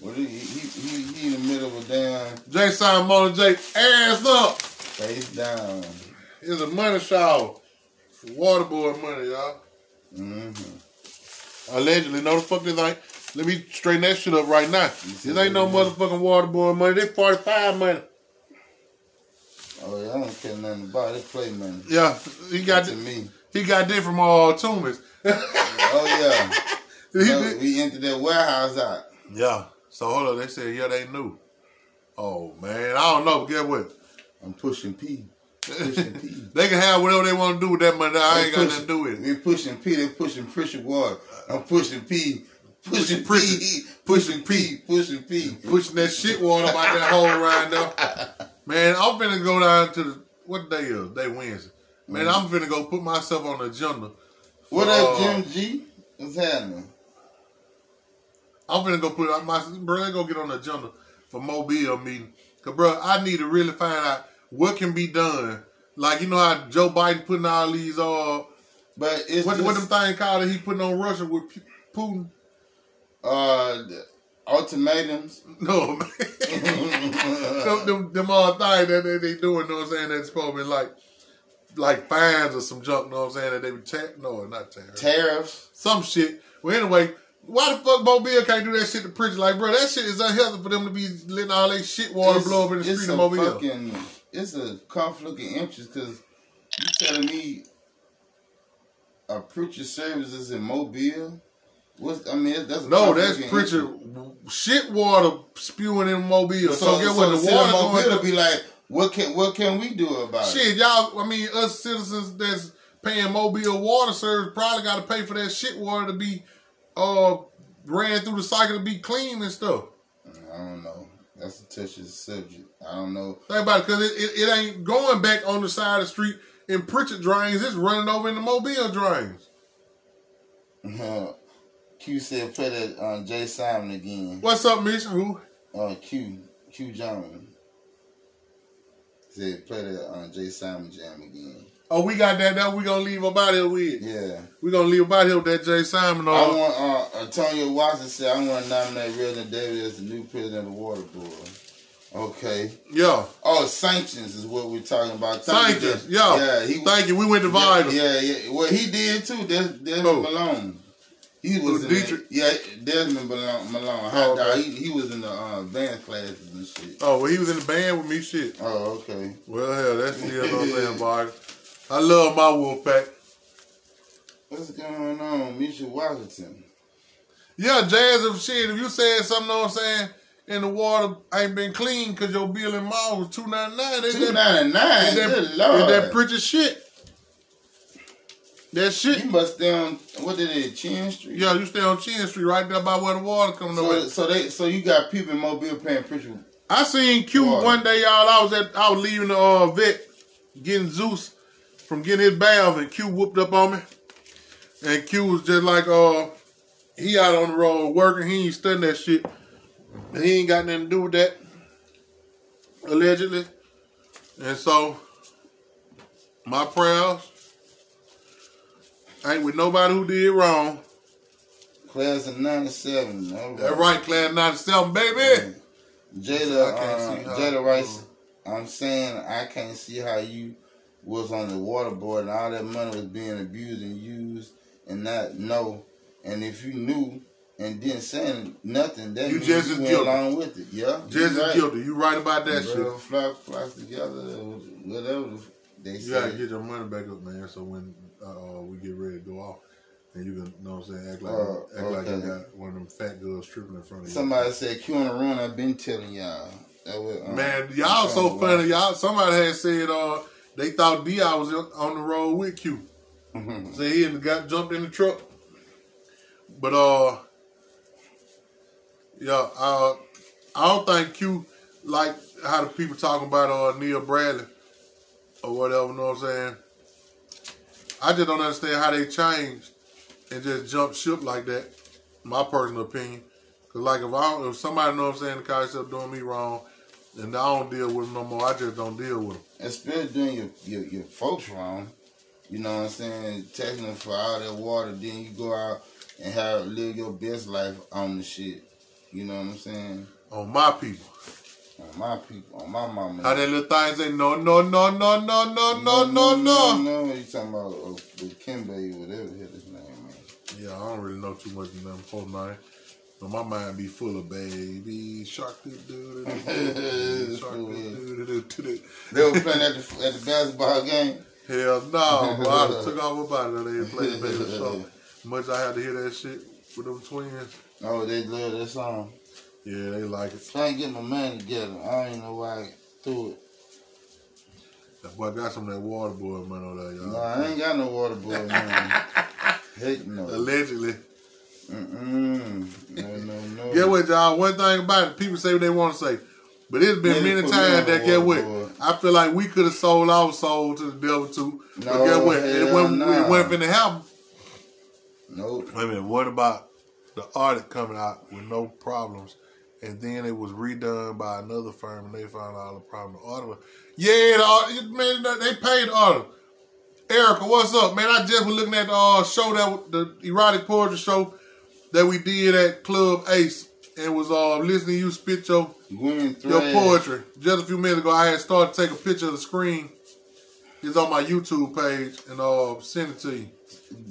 Well, he, he, he, he in the middle of a damn Jay Simon J ass up. face down. It's a money shower. Water board money, y'all. Mm-hmm. Allegedly, no the fuck this ain't. Let me straighten that shit up right now. This ain't no motherfucking water board money. This 45 money. Oh, yeah, I don't care nothing about it. Play money. Yeah, he got To me. He got this from all uh, Toomas. Oh, yeah. [LAUGHS] He No, we entered that warehouse out. Yeah. So hold on, they said yeah they knew. Oh man, I don't know. But guess what? I'm pushing P. [LAUGHS] Pushing P. They can have whatever they want to do with that money. I They ain't got nothing to do with it. We pushing P. They pushing pressure water. I'm pushing P. Pushing Pushing P. Pushing P. Pushing P. Pushing that shit water about that hole right there. [LAUGHS] Man, I'm finna go down to the what day is? Day Wednesday. Man, I'm finna go put myself on the agenda. for, What up, uh, Jim G? What's happening? I'm finna go put my bro. Let's go get on the agenda for Mobile meeting. Cause bro, I need to really find out what can be done. Like you know how Joe Biden putting all these uh But it's what just, what them thing called that he putting on Russia with Putin. uh the ultimatums. [LAUGHS] No man, [LAUGHS] them, them, them all things that they, they doing. Know what I'm saying? That's supposed to be like like fines or some junk. you Know what I'm saying? That they be ta- no, not tariffs. Tariffs. some shit. Well, anyway, why the fuck Mobile can't do that shit to preach? Like, bro, that shit is unhealthy for them to be letting all that shit water It's- blow up in the street of Mobile. Fucking, it's a conflict of interest because you telling me a preacher services in Mobile. What's I mean that's a no, that's preacher interest. shit water spewing in Mobile. So, So, get so what the water Mobile going to be like, what can what can we do about it? shit, y'all. I mean, us citizens that's paying Mobile water service probably got to pay for that shit water to be uh ran through the cycle to be clean and stuff. I don't know. That's a touchy subject. I don't know. Think about it, cause it, it, it ain't going back on the side of the street in Prichard drains. It's running over in the Mobile drains. [LAUGHS] Q said play that uh, Jay Simon again. What's up, Miss? Who? Uh, Q Q Jones said play that uh, Jay Simon jam again. Oh, we got that. That we gonna leave up out here with. Yeah. We gonna leave up out here with that Jay Simon. I Uh, want uh, Antonio Watson said I want to nominate Reverend David as the new president of the water board. Okay. yeah, Oh, sanctions is what we're talking about. Thank you, sanctions. Jeff. Yeah, Yeah. He, thank you. We went to yeah, Vital. yeah, yeah. Well, he did too. Des- Desmond Who? Malone. He was in Dietrich? the, yeah, Desmond Malone. Malone. Oh, okay. He, he was in the uh, advanced classes and shit. Oh, well, he was in the band with me. Shit. Oh, okay. Well, hell, that's the what I'm saying, Bart. [LAUGHS] I love my wolf pack. What's going on, Misha Washington? Yeah, Jazz, of shit, if you said something, know what I'm saying, and the water ain't been clean because your bill in mall was two ninety nine. Two ninety nine. Is that, lord. that Prichard shit? That shit. you must stay on what did it? Chin Street. Yeah, you stay on Chin Street right there by where the water coming So, over. so they so you got people in Mobile paying Prichard. I seen Q Water. one day, y'all. I was at, I was leaving the uh, vet, getting Zeus from getting his bath, and Q whooped up on me. And Q was just like, uh, he out on the road working. He ain't studying that shit. He ain't got nothing to do with that, allegedly. And so, my prayers ain't with nobody who did wrong. Class of ninety seven. That right, class 97, baby. Jada, I can't uh, see Jada Rice. I'm saying I can't see how you was on the water board and all that money was being abused and used and not know. And if you knew and didn't say nothing, that You just you went guilty. along with it. Yeah, Just right. guilty. You right about that shit. Whatever flock together, whatever they You gotta get your money back up, man. So when uh, we get ready to go off, and you can, know what I'm saying, act like Oh, act like you got one of them fat girls tripping in front of you. Somebody said Q on the run. I've been telling y'all. That was, um, Man, y'all so funny. Y'all, somebody had said uh, they thought Di was on the road with Q. watch. So he had got jumped in the truck. But uh, yeah, uh, I don't think Q like how the people talking about uh Nia Bradley or whatever. you Know what I'm saying? I just don't understand how they changed and just jumped ship like that. My personal opinion, cause like if I don't, if somebody know what I'm saying, the yourself doing me wrong, and I don't deal with them no more. I just don't deal with them. especially doing your, your your folks wrong. You know what I'm saying? Taking them for all that water, then you go out and have live your best life on the shit. You know what I'm saying? On my people, On my people, on my mama. how that little thing say no, no, no, no, no, no, no, no, no. no. You talking about uh, with Kimbe, whatever the hell his name is. Yeah, I don't really know too much of them post nine. But my mind be full of baby shark doo doo doo doo [LAUGHS] shark doo doo doo doo doo. They were playing at the at the basketball game. Hell no, bro. I [LAUGHS] took off about it. They didn't play the baby shark. [LAUGHS] Much I had to hear that shit. with them twins. Oh, they love that song. Yeah, they like it. Trying to get my money together. I don't know why I threw it. That boy got some of that water boy money on there, y'all. No, I ain't got no water boy, man. [LAUGHS] Heck no. Allegedly. Mm-mm. No, no, no. Get what, y'all? One thing about it, people say what they want to say. But it's been many me times that get what? I feel like we could have sold our soul to the devil too. but No, get what? It wasn't, nah. it wasn't finna happen. Nope. Wait a minute, what about the artist coming out with no problems? And then it was redone by another firm and they found all the problem. The auditor, yeah, the man, they paid the auditor. Erica, what's up, man? I just was looking at the uh, show that the erotic poetry show that we did at Club Ace and was uh, listening to you spit your your Thread. poetry. Just a few minutes ago, I had started to take a picture of the screen. It's on my YouTube page and uh, send it to you.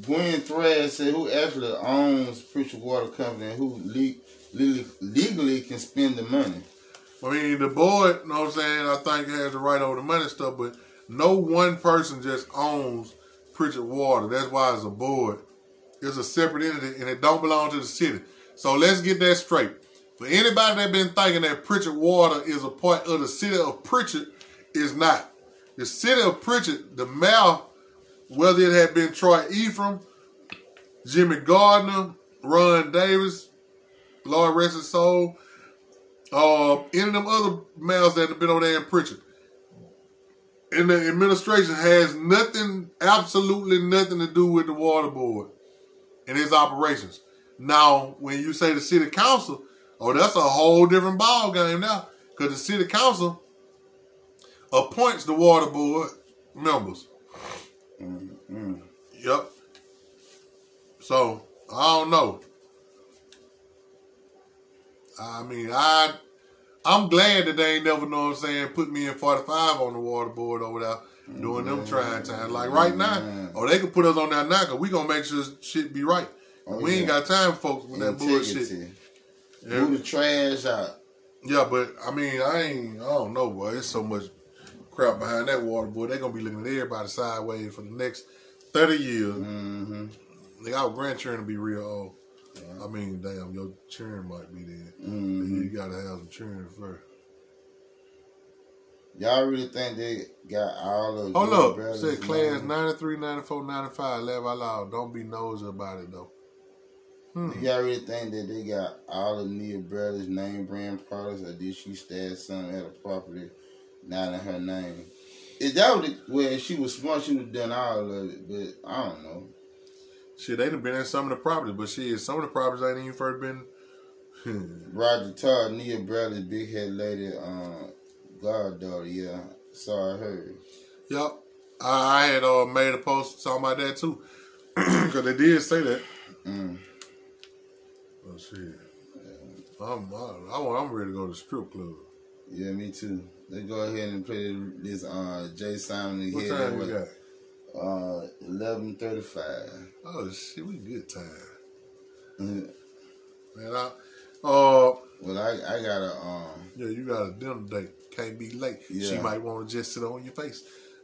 Gwen Thread said who actually owns Prichard Water Company and who le- legally, can spend the money. I mean, the board, you know what I'm saying, I think has the right over the money stuff, but no one person just owns Prichard Water. That's why it's a board. It's a separate entity and it don't belong to the city. So let's get that straight. For anybody that been thinking that Prichard Water is a part of the city of Prichard, is not. The city of Prichard, the mayor, whether it had been Troy Ephriam, Jimmie Gardner, Ron Davis, Lord rest his soul, uh, any of them other males that have been over there in Prichard. And the administration has nothing, absolutely nothing to do with the water board and its operations. Now, when you say the city council, oh, that's a whole different ball game now. Because the city council appoints the water board members. Mm-mm. Yep. So I don't know. I mean, I I'm glad that they ain't never know what I'm saying put me in 45 on the water board over there during them trying times. Like right now, oh they could put us on that now because we gonna make sure shit be right. Oh, we ain't got time, folks, with that bullshit. Yeah. Move the trash out. Yeah, but I mean, I ain't. I don't know, boy. It's so much crap behind that water boy. They gonna be looking at everybody sideways for the next thirty years. Mm-hmm. Nigga, our grandchildren to be real old. I mean, damn, your children might be there. Mhm. You gotta have some children first. Y'all really think they got all of Hold Good up. Brothers Said class names? 93, 94, 95. Laugh out loud. Don't be nosy about it, though. Y'all really think that they got all of Nia Brothers name brand products, or did she stash some at a property not in her name? If that would well, she was smart, she would have done all of it. But I don't know. Shit, they done been in some of the properties, but shit, some of the properties ain't even first been. [LAUGHS] Roger Todd, Nia Bradley, big head lady, um, goddaughter. Yeah, saw her. Yep. I, I had uh, made a post talking about that too. [CLEARS THROAT] Because they did say that. Mm. Oh, shit. I'm, I, I, I'm ready to go to the strip club. Yeah, me too. Let's go ahead and play this uh Jay Simon What time we got? Uh, eleven thirty-five. Oh, shit, we good time. Mhm. Man, I, uh, Well, I I got a um. yeah, you got a dinner date. Can't be late. She might want to just sit on your face. [LAUGHS]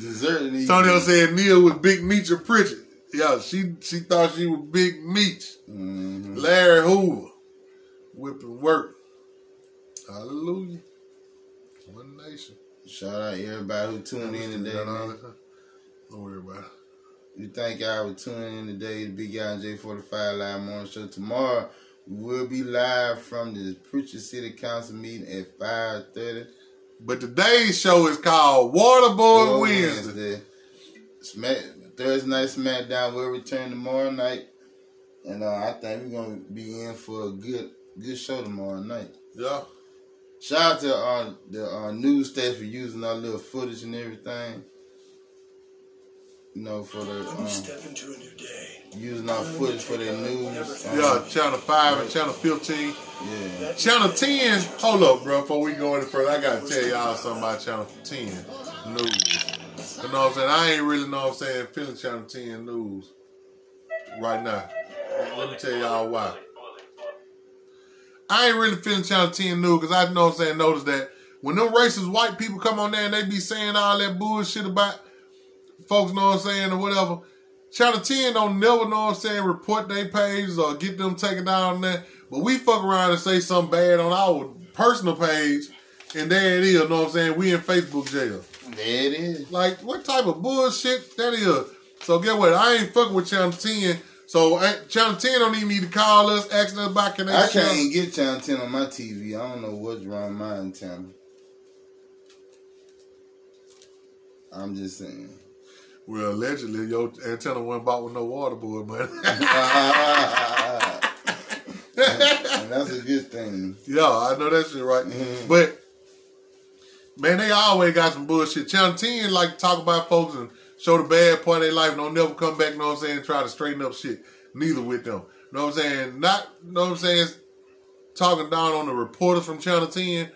dessert. and Tonyo evening. said Neil was Big Meech or Prichard. Yeah, she she thought she was Big Meech. Mhm. Larry Hoover. Whipping work. Hallelujah. One nation. Shout out everybody who tuned in today, man. Don't worry about it. We thank y'all for tuning in today to Big Guy and J45 Live Morning Show. Tomorrow, we will be live from the Prichard City Council meeting at 5.30. But today's show is called Waterboy Wednesday. Smack, Thursday night SmackDown will return tomorrow night. And uh, I think we're going to be in for a good good show tomorrow night. Yeah. Shout out to our the uh, news staff for using our little footage and everything. You know, for the um, Step into a new day. using our footage for their news. Um, Yeah, Channel 5 and Channel 15. yeah. Channel 10, hold up, bro. Before we go any further, I gotta tell y'all something about Channel 10 news. You know what I'm saying? I ain't really know what I'm saying feeling Channel 10 news right now. Let me tell y'all why. I ain't really feeling Channel 10 new because I know I'm saying, notice that when them racist white people come on there and they be saying all that bullshit about folks know what I'm saying or whatever, Channel 10 don't never know what I'm saying, report their pages or get them taken down there. But we fuck around and say something bad on our personal page, and there it is, know what I'm saying? We in Facebook jail. There it is. Like, what type of bullshit that is? So get what? I ain't fucking with Channel 10. So Channel 10 don't even need to call us, asking us back in I can't even get Channel 10 on my TV. I don't know what's wrong with my antenna. I'm just saying. Well, allegedly, your antenna wasn't bought with no waterboard money. [LAUGHS] [LAUGHS] and that's a good thing. Yeah, I know that shit right. Mhm. But man, they always got some bullshit. Channel 10 like to talk about folks and show the bad part of their life don't never come back, you know what I'm saying, try to straighten up shit. Neither with them. Know what I'm saying? Not know what I'm saying, talking down on the reporters from Channel 10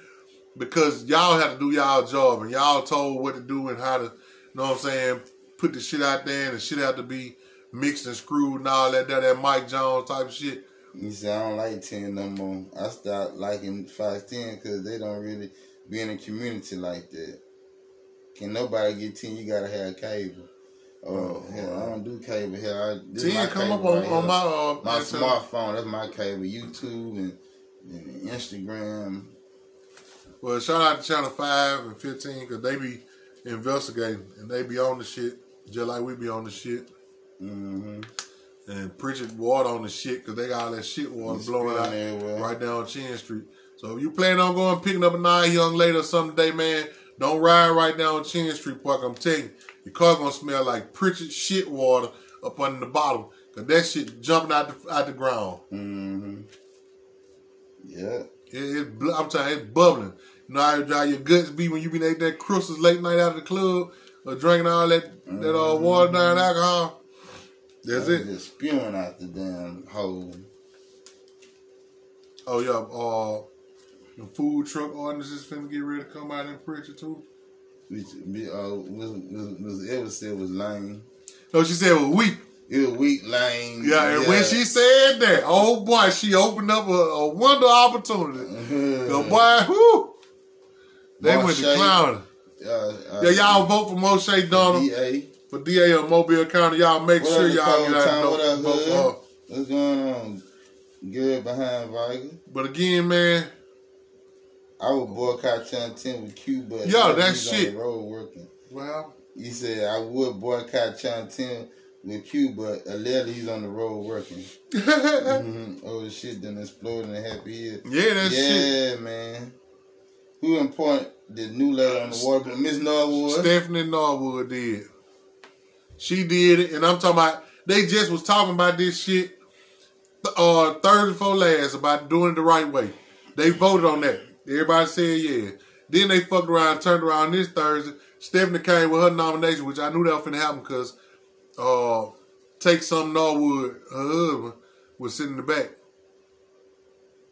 because y'all have to do y'all job and y'all told what to do and how to you know what I'm saying, put the shit out there and the shit have to be mixed and screwed and all that that, that Mike Jones type of shit. You see, I don't like 10 no more. I stopped liking Fox 10 because they don't really be in a community like that. Can nobody get 10? You gotta have cable. Oh, Oh, hell. I don't do cable here. I, this my 10 come cable up on, right on my uh, my smartphone. That's my cable. YouTube and, and Instagram. Well, shout out to Channel 5 and 15 because they be investigating and they be on the shit just like we be on the shit. Mm-hmm. And Prichard water on the shit because they got all that shit water It's blowing out everywhere. right down Chin Street. So if you plan on going picking up a nice young lady or something today, man, don't ride right now down Chin Street Park. I'm telling you, your car gonna smell like Prichard shit water up under the bottom because that shit jumping out the, out the ground. Mm-hmm. Yeah. It, it, I'm telling you, it's bubbling. You know how, how your guts be when you been ate that crystals late night out of the club or drinking all that that uh, water down alcohol. That's it. Just spewing out the damn hole. Oh yeah, uh, the food truck ordinances finna get ready to come out in Prichard too. Which uh, was ever said was lame. No, she said it was weak. It was weak, lame. Yeah, and when she said that, oh boy, she opened up a, a wonder opportunity. [LAUGHS] The boy, whoo, they went to Moshe. clowning. uh, uh, Yeah, y'all vote for Moshe Donald DA. for DA of Mobile County. Y'all make What sure y'all get out and vote for her. What's going on? Good behind Viger. But again, man, I would boycott Channel 10 with Q, but Yo, that on shit. the road working. well, He said I would boycott Channel 10 with Cuba. but allegedly he's on the road working. yeah, [LAUGHS] hmm Oh shit, then exploding in Happy Hill. that yeah, shit. Yeah, man. Who important the new lady on the water? Miss Norwood. Stephanie Norwood did. She did it, and I'm talking about. They just was talking about this shit uh, Thursday before last about doing it the right way. They voted on that. Everybody said yeah. Then they fucked around, turned around this Thursday. Stephanie came with her nomination, which I knew that was finna happen because uh, Take Some Norwood, her husband, was sitting in the back.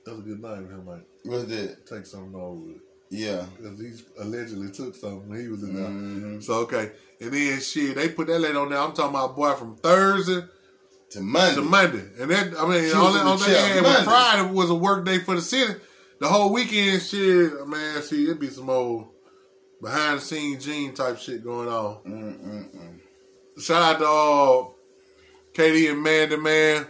That was a good name, him, Mike. What's that? Take Some Norwood. Yeah. Because he allegedly took something when he was in there. Mhm. So, okay. And then, shit, they put that lady on there. I'm talking about boy from Thursday To Monday. to Monday. And that, I mean, all that, all that had was Friday was a work day for the city. The whole weekend, shit, man, see, it'd be some old behind the scenes Gene type shit going on. Mm-mm-mm. Shout out to uh, Katie and Mandy, man.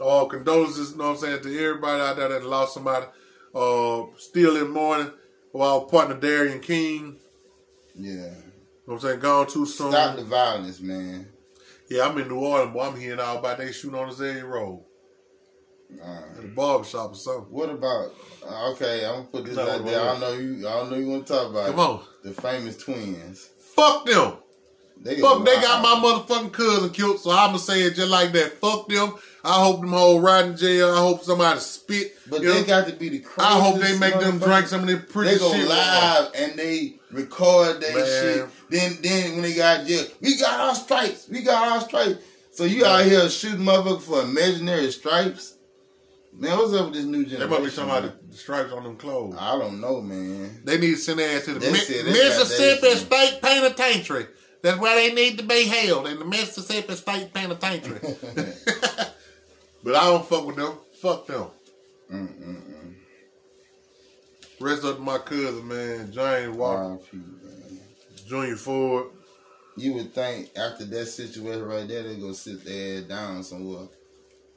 Uh, condolences, you know what I'm saying, to everybody out there that lost somebody. Uh, still in mourning our partner Darian King. Yeah. You know what I'm saying? Gone too soon. Stop the violence, man. Yeah, I'm in New Orleans, boy. I'm hearing all about they shooting on the Zay Road Uh, at the barbershop or something. what about? uh, Okay, I'm gonna put this No, out wait, there. wait. I know you. I know you want to talk about Come it. on. the famous twins. Fuck them. They Fuck, they got my motherfucking cousin killed, so I'ma say it just like that. Fuck them. I hope them whole ride in jail. I hope somebody spit. But you they know? got to be the craziest. I hope they make them drink some of that pretty They go shit. live and they record that Man. shit. Then, then when they got jail, we got our stripes. We got our stripes. So you out here shooting motherfucker for imaginary stripes? Man, what's up with this new They generation? must be talking man? about the stripes on them clothes. I don't know, man. They need to send their ass to the Mi- they Mississippi. State Penitentiary. That's where they need to be held in the Mississippi State Penitentiary. [LAUGHS] but I don't fuck with them. Fuck them. Mm-mm-mm. Rest up to my cousin, man, James Walker, man. Junior Ford. you would think after that situation right there, they go sit their ass down somewhere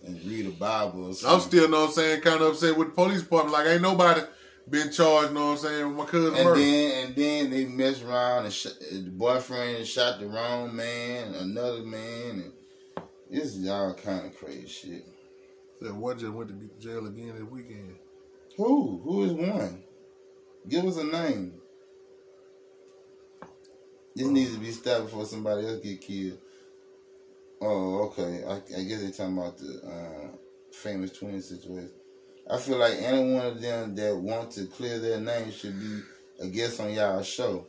and read a Bible. Or I'm still, know what I'm saying, kind of upset with the police department. Like, ain't nobody been charged, know what I'm saying, with my cousin And murder. then and then they messed around and sh- the boyfriend shot the wrong man, another man, and this is all kind of crazy shit. That one just went to jail again this weekend. Who? Who is one? Give us a name. This needs to be stopped before somebody else get killed. Oh, okay. I, I guess they're talking about the uh, famous twin situation. I feel like any one of them that want to clear their name should be a guest on y'all show.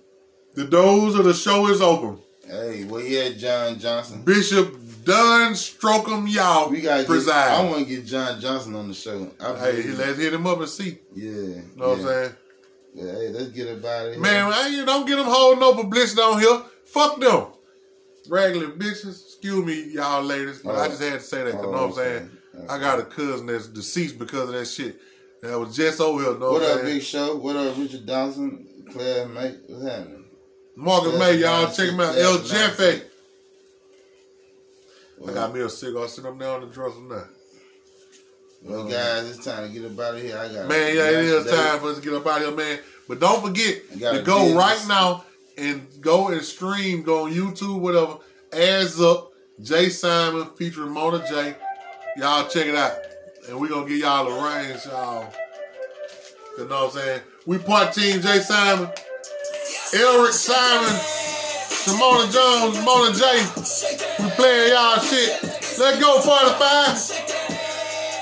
The doors of the show is open. Hey, where you at, John Johnson? Bishop Dunn Strocum Y'all We gotta get. I want to get John Johnson on the show. I hey, let's hit him up and see. yeah. You know what I'm saying? Yeah, hey, let's get about it. Man, I don't get them holding no publicity on here. Fuck them. Regular bitches. Excuse me, y'all ladies. but I Oh. just had to say that. 'cause Oh, know what I'm oh, okay. saying? I got a cousin that's deceased because of that shit. That was just over here. Know What what, up, Big? Show? What up, Richard Dawson? Claire Mate? What's happening? Marcus Yes, May, y'all check him out. El yes. Jeffe. I got me a cigar. Sit up there on the dresser now. well, uh, guys, it's time to get up out of here. I got Man, yeah, it is time for us to get up out of here, man. But don't forget to go business. right now and go and stream, go on YouTube, whatever. Ads up, Jay Simon featuring Mona J. Y'all check it out. And we're gonna give y'all a range, y'all. You know what I'm saying? We part team Jay Simon, Eric Simon, Simona Jones, Mona J. We playing y'all shit. Let's go 45.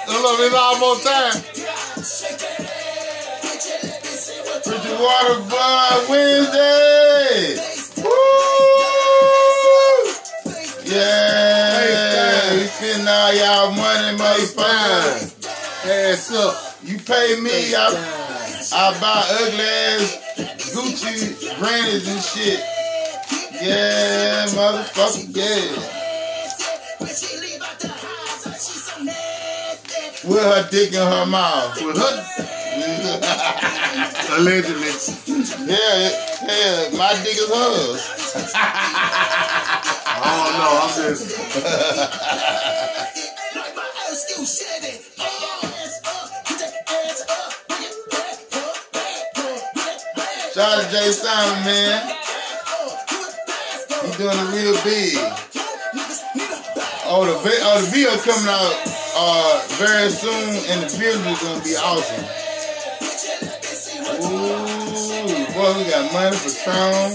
I love it all more time. Richard Waterboy Wednesday. Woo! All y'all money, motherfucker. Ass up. You pay me, I, I buy ugly ass Gucci grannies and shit. Yeah, motherfucker, yeah. With her dick in her mouth. With her, [LAUGHS] allegedly. Yeah, yeah, my dick is hers. [LAUGHS] I don't know. I'm just. [LAUGHS] Shout out to Jay Simon, man. He doing it real big. Oh, the oh, the video coming out uh very soon, and the building is gonna be awesome. Ooh, boy, we got money for Tron.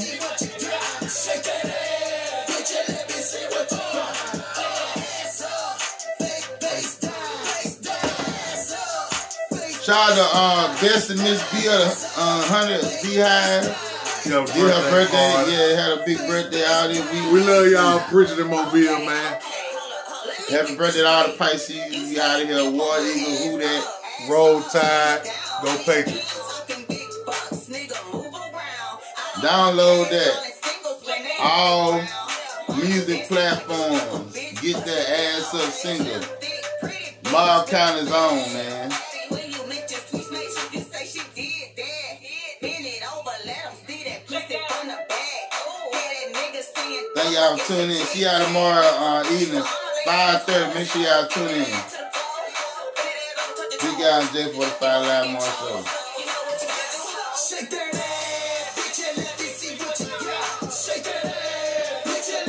Shout out to uh, Best and Miss B of the uh, Hundred Beehive. Yo, Did her birthday, party. yeah, had a big birthday out this week. We love y'all, Bridget and Mobile, man. Happy birthday to all the Pisces. We out of here. War Eagle, who that? Roll Tide, go Patriots. Download that. All music platforms. Get that ass up single. Mob County's on, man. Thank y'all for tuning in. See y'all tomorrow uh, evening, 5.30. Make sure y'all tune in. Big guy J45 Live More Show.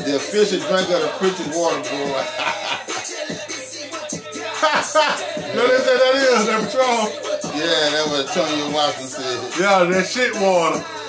The official drink of the Prichard Water Boy. No, they said that is that Patron. yeah, that's what Tony Watson said. Yeah, that shit water.